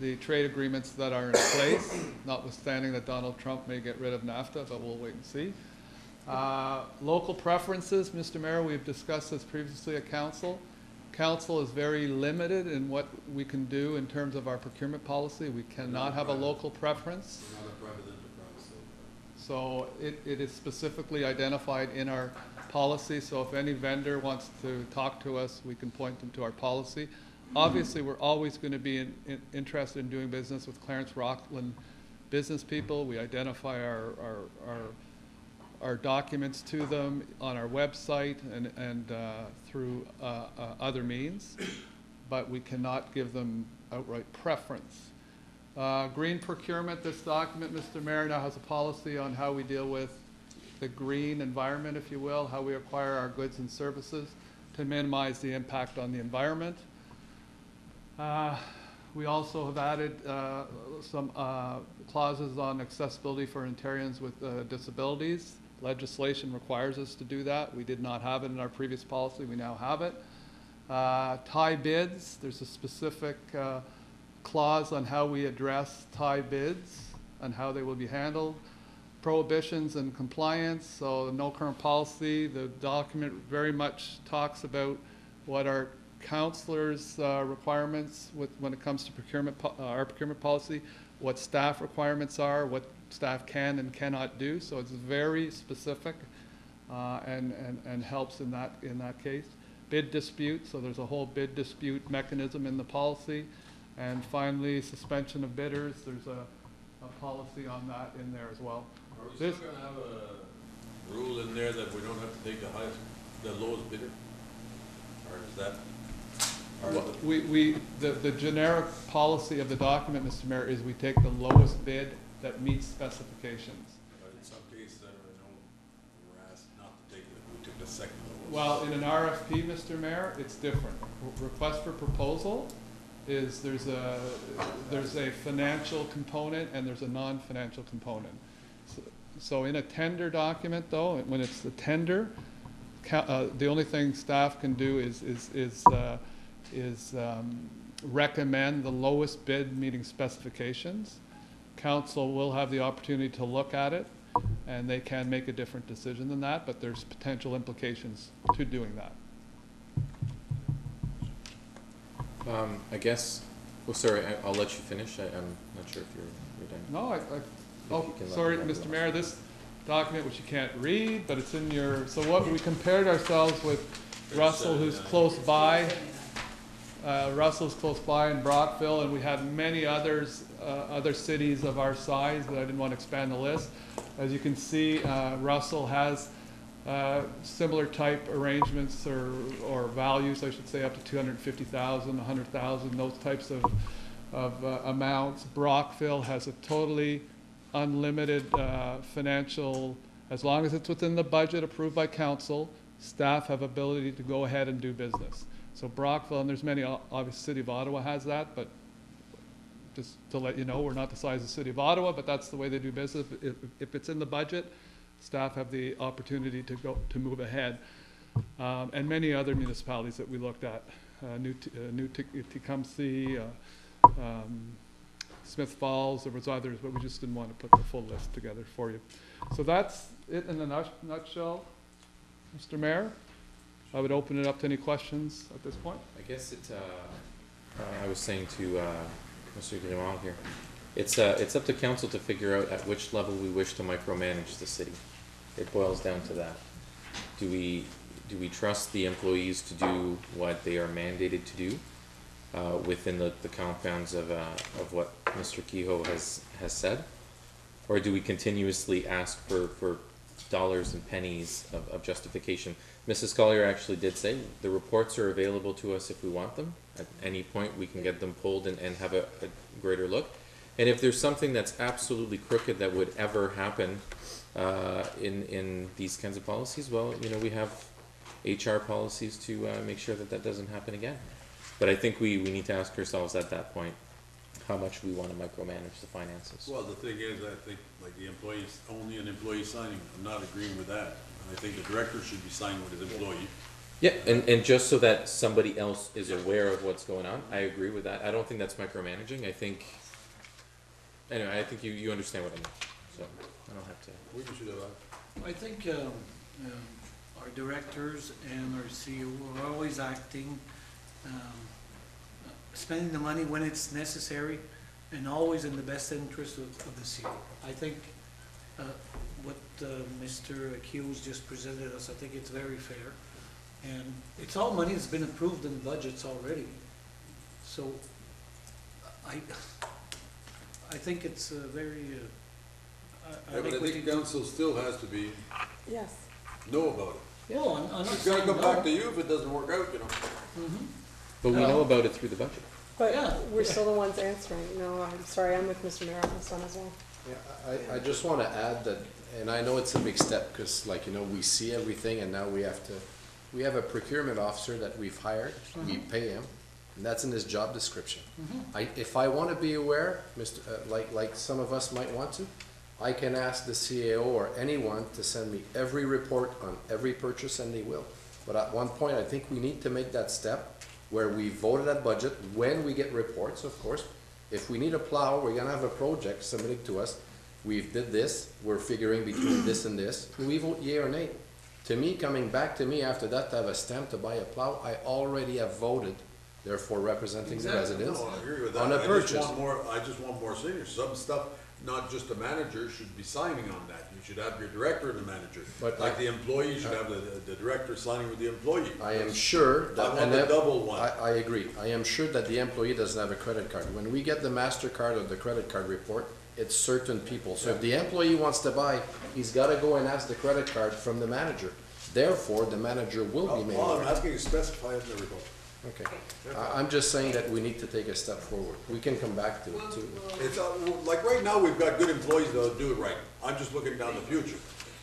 the trade agreements that are in place, notwithstanding that Donald Trump may get rid of NAFTA, but we'll wait and see. Uh, Local preferences, Mr. Mayor, we've discussed this previously at council. Council is very limited in what we can do in terms of our procurement policy. We cannot have a local preference. We're not a private enterprise, so. It, it is specifically identified in our policy, so if any vendor wants to talk to us, we can point them to our policy. Obviously, we're always gonna be in, in, interested in doing business with Clarence Rockland business people. We identify our, our, our, our documents to them on our website and, and, uh, through, uh, uh, other means, but we cannot give them outright preference. Uh, Green procurement, this document, Mr. Mayor, now has a policy on how we deal with the green environment, if you will, how we acquire our goods and services to minimize the impact on the environment. Uh, We also have added uh, some uh, clauses on accessibility for Ontarians with uh, disabilities. Legislation requires us to do that. We did not have it in our previous policy, we now have it. Uh, Tie bids, there's a specific clause on how we address tie bids and how they will be handled. Prohibitions and compliance, so no current policy. The document very much talks about what our counselors' uh, requirements with, when it comes to procurement, uh, our procurement policy, what staff requirements are, what staff can and cannot do. So it's very specific uh, and, and, and helps in that, in that case. Bid dispute, so there's a whole bid dispute mechanism in the policy. And finally, suspension of bidders, there's a, a policy on that in there as well. Are we still This- gonna have a rule in there that we don't have to take the highest the lowest bidder? Or is that? or Well, the- We, we, the, the generic policy of the document, Mr. Mayor, is we take the lowest bid that meets specifications. But in some cases, I don't know, we were asked not to take it, we took the second lowest. Well, in an RFP, Mr. Mayor, it's different. Re- Request for proposal is, there's a, there's a financial component and there's a non-financial component. So- So in a tender document, though, when it's the tender, uh, the only thing staff can do is, is, is, uh, is, um, recommend the lowest bid meeting specifications. Council will have the opportunity to look at it, and they can make a different decision than that, but there's potential implications to doing that. Um, I guess, well, sorry, I, I'll let you finish. I, I'm not sure if you're, you're done. No, I, I, oh, you can let sorry. Mr. Mayor, this document, which you can't read, but it's in your, so what, we compared ourselves with Russell, who's close by. Uh, Russell's close by in Brockville, and we had many others, uh, other cities of our size, but I didn't want to expand the list. As you can see, uh, Russell has, uh, similar type arrangements or, or values, I should say, up to two hundred and fifty thousand, a hundred thousand, those types of, of uh, amounts. Brockville has a totally unlimited, uh, financial, as long as it's within the budget approved by council, staff have ability to go ahead and do business. So Brockville, and there's many, obviously, City of Ottawa has that, but just to let you know, we're not the size of the City of Ottawa, but that's the way they do business. If, if it's in the budget, staff have the opportunity to go, to move ahead. Um, and many other municipalities that we looked at, uh, New, T- uh, New T- Tecumseh, uh, um, Smith Falls, there was others, but we just didn't want to put the full list together for you. So that's it in a nut- nutshell, Mr. Mayor. I would open it up to any questions at this point. I guess it, uh, uh, I was saying to, uh, Mr. Grimard here, it's, uh, it's up to council to figure out at which level we wish to micromanage the city. It boils down to that. Do we, do we trust the employees to do what they are mandated to do, uh, within the, the confines of, uh, of what Mr. Kehoe has, has said? Or do we continuously ask for, for dollars and pennies of, of justification? Mrs. Collier actually did say, the reports are available to us if we want them. At any point, we can get them pulled and, and have a, a greater look. And if there's something that's absolutely crooked that would ever happen, uh, in, in these kinds of policies, well, you know, we have HR policies to, uh, make sure that that doesn't happen again. But I think we, we need to ask ourselves at that point, how much we wanna micromanage the finances. Well, the thing is, I think, like the employees, only an employee signing, I'm not agreeing with that. I think the director should be signing with his employee. Yeah, and, and just so that somebody else is aware of what's going on, I agree with that. I don't think that's micromanaging. I think, anyway, I think you, you understand what I mean, so I don't have to. We should have, I think um, um, our directors and our CEO are always acting, um, spending the money when it's necessary and always in the best interest of, of the city. I think uh, what uh, Mr. Hughes just presented us, I think it's very fair. And it's all money that's been approved in budgets already. So I, I think it's a very, uh, I- I yeah, but I think we think can. council still has to be, Yes. know about it. Well, I'm, I'm not It's gotta saying come no. back to you if it doesn't work out, you know. Mhm. But we No. know about it through the budget. But Yeah. we're still the ones answering. No, I'm sorry, I'm with Mr. Mayor on this one as well. Yeah, I, I just wanna add that, and I know it's a big step, cause like, you know, we see everything and now we have to, we have a procurement officer that we've hired, we pay him, and that's in his job description. I, if I wanna be aware, Mr., uh, like, like some of us might want to, I can ask the CAO or anyone to send me every report on every purchase and they will. But at one point, I think we need to make that step where we voted that budget, when we get reports, of course. If we need a plow, we're gonna have a project submitted to us, we've did this, we're figuring between this and this, we vote yea or nay. To me, coming back to me after that to have a stamp to buy a plow, I already have voted, therefore representing the residents. No, I agree with that. on a I just purchase. want more, I just want more signatures. Some stuff, not just the manager should be signing on that. You should have your director and the manager. But Like I- the employee should have the, the director signing with the employee. I am sure I that. want and the that- double one. I, I agree. I am sure that the employee doesn't have a credit card. When we get the MasterCard or the credit card report, it's certain people. So if the employee wants to buy, he's gotta go and ask the credit card from the manager. Therefore, the manager will be made All I'm aware. asking is specify it in the report. Okay. I, I'm just saying that we need to take a step forward. We can come back to it too. It's, uh, like, right now, we've got good employees that'll do it right. I'm just looking down the future.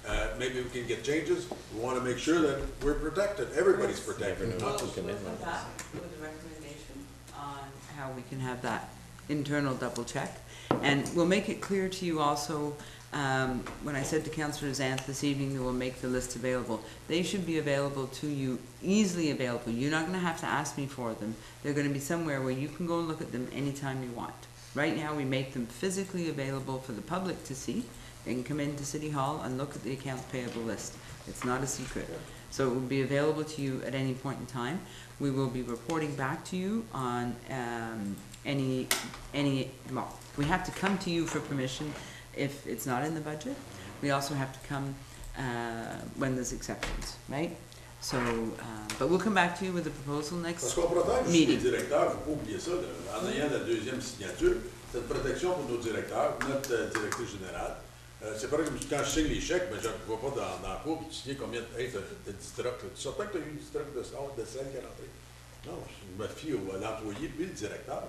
Uh, maybe we can get changes. We wanna make sure that we're protected, everybody's protected, Never not We'll, just. we'll come back with a recommendation on how we can have that internal double check. And we'll make it clear to you also, um, when I said to Councillor Zanth this evening, that we'll make the list available. They should be available to you, easily available. You're not gonna have to ask me for them. They're gonna be somewhere where you can go and look at them anytime you want. Right now, we make them physically available for the public to see. They can come into City Hall and look at the accounts payable list. It's not a secret. So it will be available to you at any point in time. We will be reporting back to you on, um, any, any, well, we have to come to you for permission if it's not in the budget. We also have to come, uh, when there's exceptions, right? So, uh, but we'll come back to you with a proposal Parce next qu'on protège aussi les meeting. directeurs, faut pas oublier ça, là. en ayant la deuxième signature, c'est une protection pour nos directeurs, notre euh, directrice générale. Euh, c'est pareil comme quand je signe les chèques, ben, je ne vois pas dans, dans la cour, puis tu signes combien de, hey, t'as, t'as 10 trucks, là. Tu certain que tu as eu 10 trucks de sel, de sel qui est rentré? Non, je me fie au, à l'employé puis le directeur.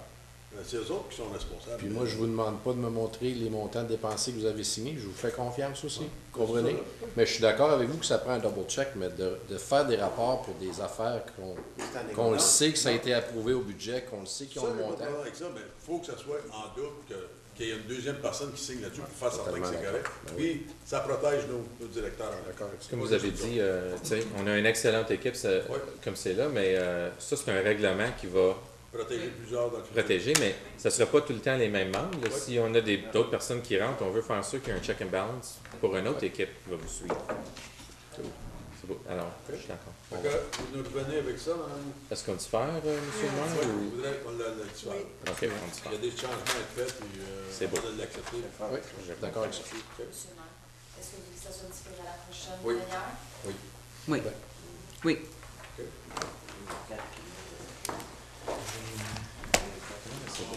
Euh, c'est eux autres qui sont responsables. Puis moi, je vous demande pas de me montrer les montants dépensés que vous avez signés. Je vous fais confiance aussi. Comprenez? Mais je suis d'accord avec vous que ça prend un double check, mais de, de faire des rapports pour des affaires qu'on le sait que ça a été approuvé au budget, qu'on le sait qu'ils ont le montant. avec ça, mais il faut que ça soit en double, qu'il y ait une deuxième personne qui signe là-dessus pour faire certain que c'est correct. Ben oui. Puis, ça protège nos, nos directeurs. D'accord avec ça. Comme vous avez dit, euh, on a une excellente équipe ça- Ouais. comme c'est là, mais euh, ça, c'est un règlement qui va Protéger plusieurs dans le protéger, mais ça ne sera pas tout le temps les mêmes membres. là. Si on a des- d'autres personnes qui rentrent, on veut faire sûr qu'il y a un check and balance pour une autre équipe qui va vous suivre. C'est beau. Alors, je suis d'accord. Que, vous nous revenez avec ça, madame? Est-ce qu'on dit faire, euh, monsieur le Oui, maire, je ou- voudrais qu'on le, le diffère. Oui. Ok, on dit Il y a des changements à être faits, puis euh, C'est on va l'accepter. Oui, je suis d'accord avec ça. Monsieur le maire, est-ce que vous voulez que ça soit disponible à la prochaine Oui. plénière? Oui, Ben, oui.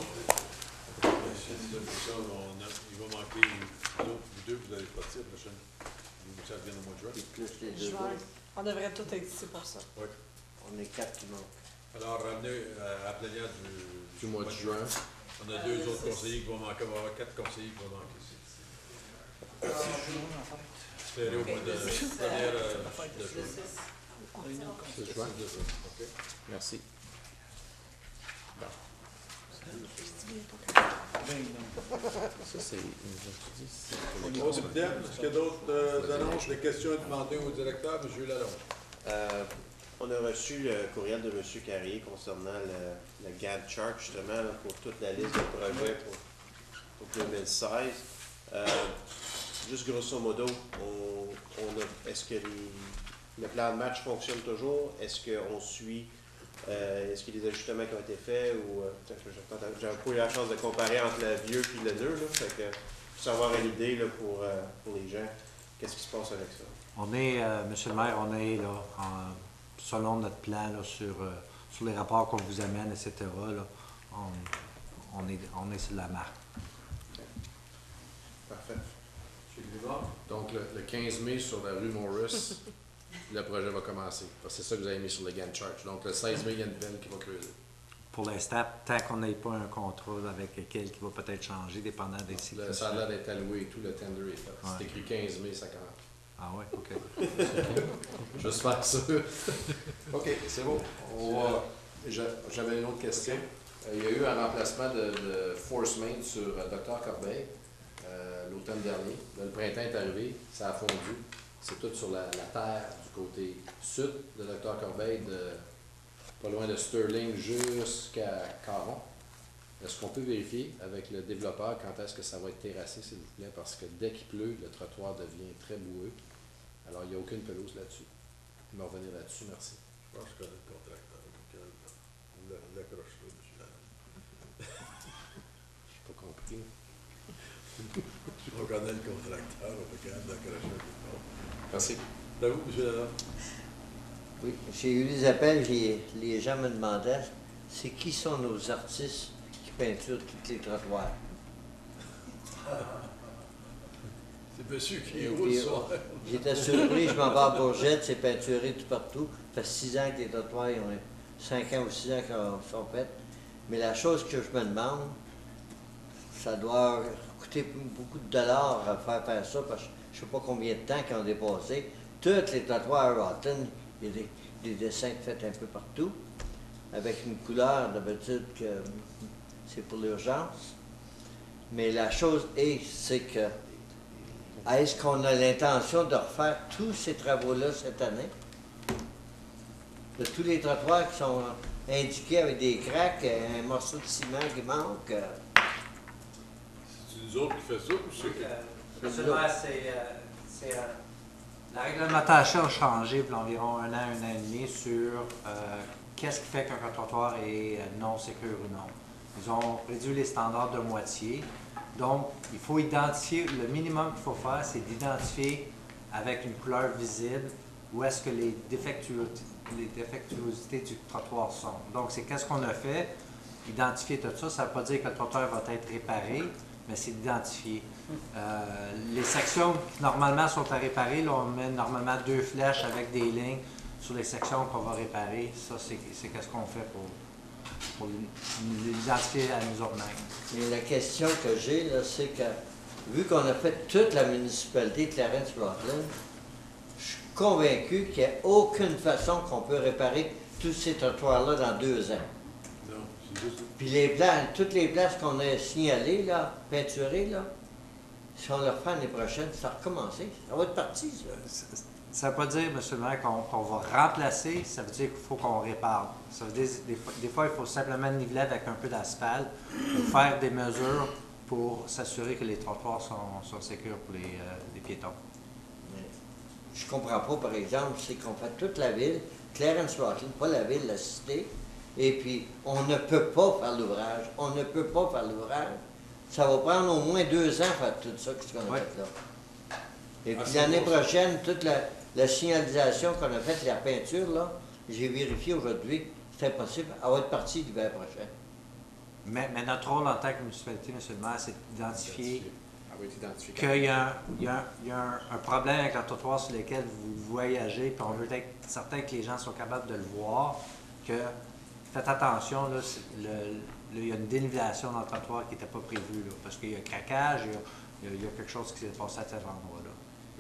Mais c'est ça, pour ça, on a- il va manquer l'autre, vous deux, vous allez partir la prochaine. Vous, Plus les deux Juin. autres. On devrait tout être ici pour ça. On est quatre qui manquent. Alors, ramenez euh, à la plénière du, Du mois de juin. On a deux autres conseillers qui vont manquer, on va avoir quatre conseillers qui vont manquer ici. Espérez au mois de première euh, de juin. C'est juin. Ok. Merci. Ça, c'est. est-ce qu'il y a d'autres euh, annonces, des questions à demander au directeur, M. Lalonde? Euh, on a reçu le courriel de M. Carrier concernant le, le Gantt chart, justement, là, pour toute la liste de projets pour, pour 2016. Euh, juste grosso modo, on, est-ce que les- le plan de match fonctionne toujours? Est-ce qu'on suit, euh, est-ce qu'il y a des ajustements qui ont été faits? ou euh, j'ai- pas eu la chance de comparer entre le vieux et le neuf, là, fait que, juste avoir une idée là, pour, euh, pour les gens, qu'est-ce qui se passe avec ça? On est, euh, Monsieur le maire, on est là, en- selon notre plan là, sur, euh, sur les rapports qu'on vous amène, etc. Là, on, on est, on est sur la marque. Parfait. Donc, le, le 15 mai, sur la rue Le projet va commencer. Parce que c'est ça que vous avez mis sur le Gantt chart. Donc, le 16 mai, il y a une pelle qui va creuser. Pour l'instant, tant qu'on n'ait pas un contrat avec lequel qui va peut-être changer, dépendant des Le- situations. ça a l'air d'être alloué et tout, le tender est fait. C'est écrit 15 mai, ça commence. Ah ouais, OK. Juste faire ça. OK, c'est bon. On va- j'a- J'avais une autre question. Euh, Il y a eu un remplacement de, de Force Main sur euh, Dr Corbeil euh, l'automne dernier. Là, le printemps est arrivé, ça a fondu. C'est tout sur la, la terre du côté sud de Dr Corbeil, de, pas loin de Sterling jusqu'à Caron. Est-ce qu'on peut vérifier avec le développeur quand est-ce que ça va être terrassé, s'il vous plaît? Parce que dès qu'il pleut, le trottoir devient très boueux. Alors, il n'y a aucune pelouse là-dessus. Il va revenir là-dessus, merci. Je pense que je connais le contracteur. donc, on l'a- on l'accroche là. Lalonde. Je n'ai pas compris. On connaît le contracteur, on va quand même l'accrocher. Merci. À vous, M. Lalonde? Oui, j'ai eu des appels, les gens me demandaient, c'est qui sont nos artistes qui peinturent tous les trottoirs? C'est monsieur qui Et roule puis, sur. J'étais surpris, je m'en vais à Bourgette, c'est peinturé tout partout. Ça fait six ans que les trottoirs, ils ont cinq ans ou six ans qu'ils sont faits. Mais la chose que je me demande, ça doit coûter beaucoup de dollars à faire faire ça, parce que je ne sais pas combien de temps qu'ils ont dépassé. Tous les trottoirs à Rotten, il y a des, des dessins faits un peu partout, avec une couleur d'habitude que c'est pour l'urgence. Mais la chose est, c'est que est-ce qu'on a l'intention de refaire tous ces travaux-là cette année? De tous les trottoirs qui sont indiqués avec des craques, un morceau de ciment qui manque. euh, C'est nous autres qui fait ça ou c'est. C'est, euh, la réglementation a changé pour environ un an, un an et demi sur euh, qu'est-ce qui fait qu'un trottoir est euh, non sécure ou non. Ils ont réduit les standards de moitié. Donc, il faut identifier, le minimum qu'il faut faire, c'est d'identifier avec une couleur visible où est-ce que les défectuosités, les défectuosités du trottoir sont. Donc, c'est qu'est-ce qu'on a fait, identifier tout ça. Ça ne veut pas dire que le trottoir va être réparé, c'est d'identifier. Euh, les sections qui normalement sont à réparer, là, on met normalement deux flèches avec des lignes sur les sections qu'on va réparer. Ça, c'est qu'est-ce qu'on fait pour, pour l'identifier à nous autres mêmes. Mais la question que j'ai, là, c'est que, vu qu'on a fait toute la municipalité de Clarence-Rockland, je suis convaincu qu'il n'y a aucune façon qu'on peut réparer tous ces trottoirs-là dans deux ans. Puis les places, toutes les places qu'on a signalées, là, peinturées, là, si on le refait l'année prochaine, ça va recommencer. Ça va être parti, ça. Ça ne veut pas dire, M. le maire, qu'on va remplacer, ça veut dire qu'il faut qu'on répare. Ça veut dire des fois, des fois, il faut simplement niveler avec un peu d'asphalte, pour faire des mesures pour s'assurer que les trottoirs sont, sont sécures pour les, euh, les piétons. Mais Je comprends pas, par exemple, c'est qu'on fait toute la ville, Clarence Rockland, pas la ville, la cité, et puis on ne peut pas faire l'ouvrage. On ne peut pas faire l'ouvrage. Ça va prendre au moins deux ans faire tout ça, ce qu'on a Ouais. fait là. Et Ah, puis l'année prochaine, toute la, la signalisation qu'on a faite, la peinture, là, j'ai vérifié aujourd'hui, c'est impossible. Elle va être partie l'hiver prochain. Mais, mais notre rôle en tant que municipalité, M. le maire, c'est d'identifier identifié. qu'il y a, un- il y a un- il y a un, un problème avec le trottoir sur lequel vous voyagez, puis on veut être certain que les gens sont capables de le voir, que faites attention, là, c'est- le- le- il y a une dénivellation dans le trottoir qui n'était pas prévue, là, parce qu'il y a craquage, il y a, il y quelque chose qui s'est passé à cet endroit-là.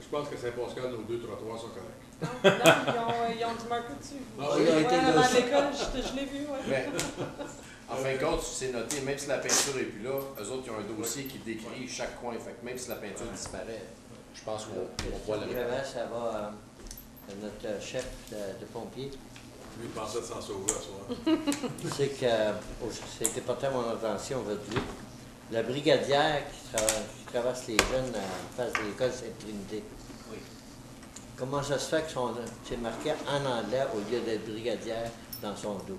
Je pense que Saint-Pascal, nos deux trottoirs sont corrects. Non, ils ont, ils ont du marqué dessus. Ah, Ouais, avant là. l'école, je, je l'ai vu, oui. Mais, en fin de compte, c'est noté, même si la peinture n'est plus là, eux autres, ils ont un dossier qui décrit chaque coin. Fait que même si la peinture disparaît, je pense qu'on on voit le Vraiment, ça va euh, à notre chef de, de pompiers. Lui, il pensait de s'en sauver à soir. C'est que, euh, au- c'était porté à mon attention aujourd'hui, la brigadière qui, tra- qui traverse les jeunes en face de l'école Sainte-Trinité. Comment ça se fait que son- c'est marqué en anglais au lieu d'être brigadière dans son dos?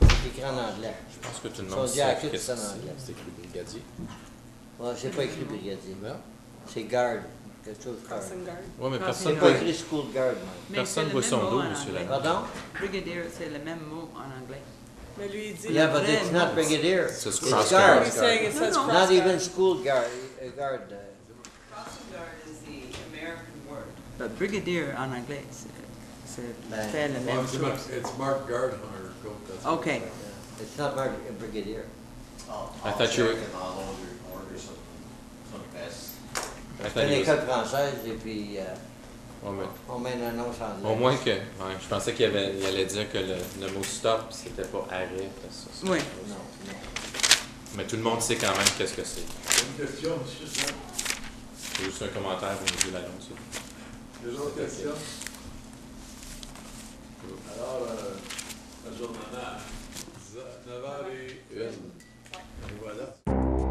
C'est écrit en anglais. Je pense que tout le monde sait qu'est-ce c'est que en c'est. anglais. C'est écrit brigadier. Ouais, c'est pas écrit brigadier. Non? C'est guard, quelque chose de guard. Crossing guard. Oui, mais Ah, personne ne écrit school guard. Mais Personne voit son dos, monsieur. Pardon? Brigadier, c'est le même mot en anglais. Mais lui, il dit. Yeah, but it's not brigadier. It's cross guard. guard. He's saying it says No, no. cross Not even school guard, uh, guard. uh, Crossing guard is the American word. But brigadier en anglais, c'est Ben, fait le même It's chose. marked- It's marked guard all. Okay. yeah. It's not marked brigadier. I thought you were- he was- école française et puis euh, Ouais, mais on met une annonce en Au moins que. Ouais, je pensais qu'il y avait- il allait dire que le, le mot stop, c'était pas arrêt. ça, Oui. Non, non. Mais tout le monde sait quand même qu'est-ce que c'est. Une question, monsieur Sam? C'est juste un commentaire pour nous dire l'annonce. Des autres questions? Alors, euh, ajournement à 9h01. Et voilà.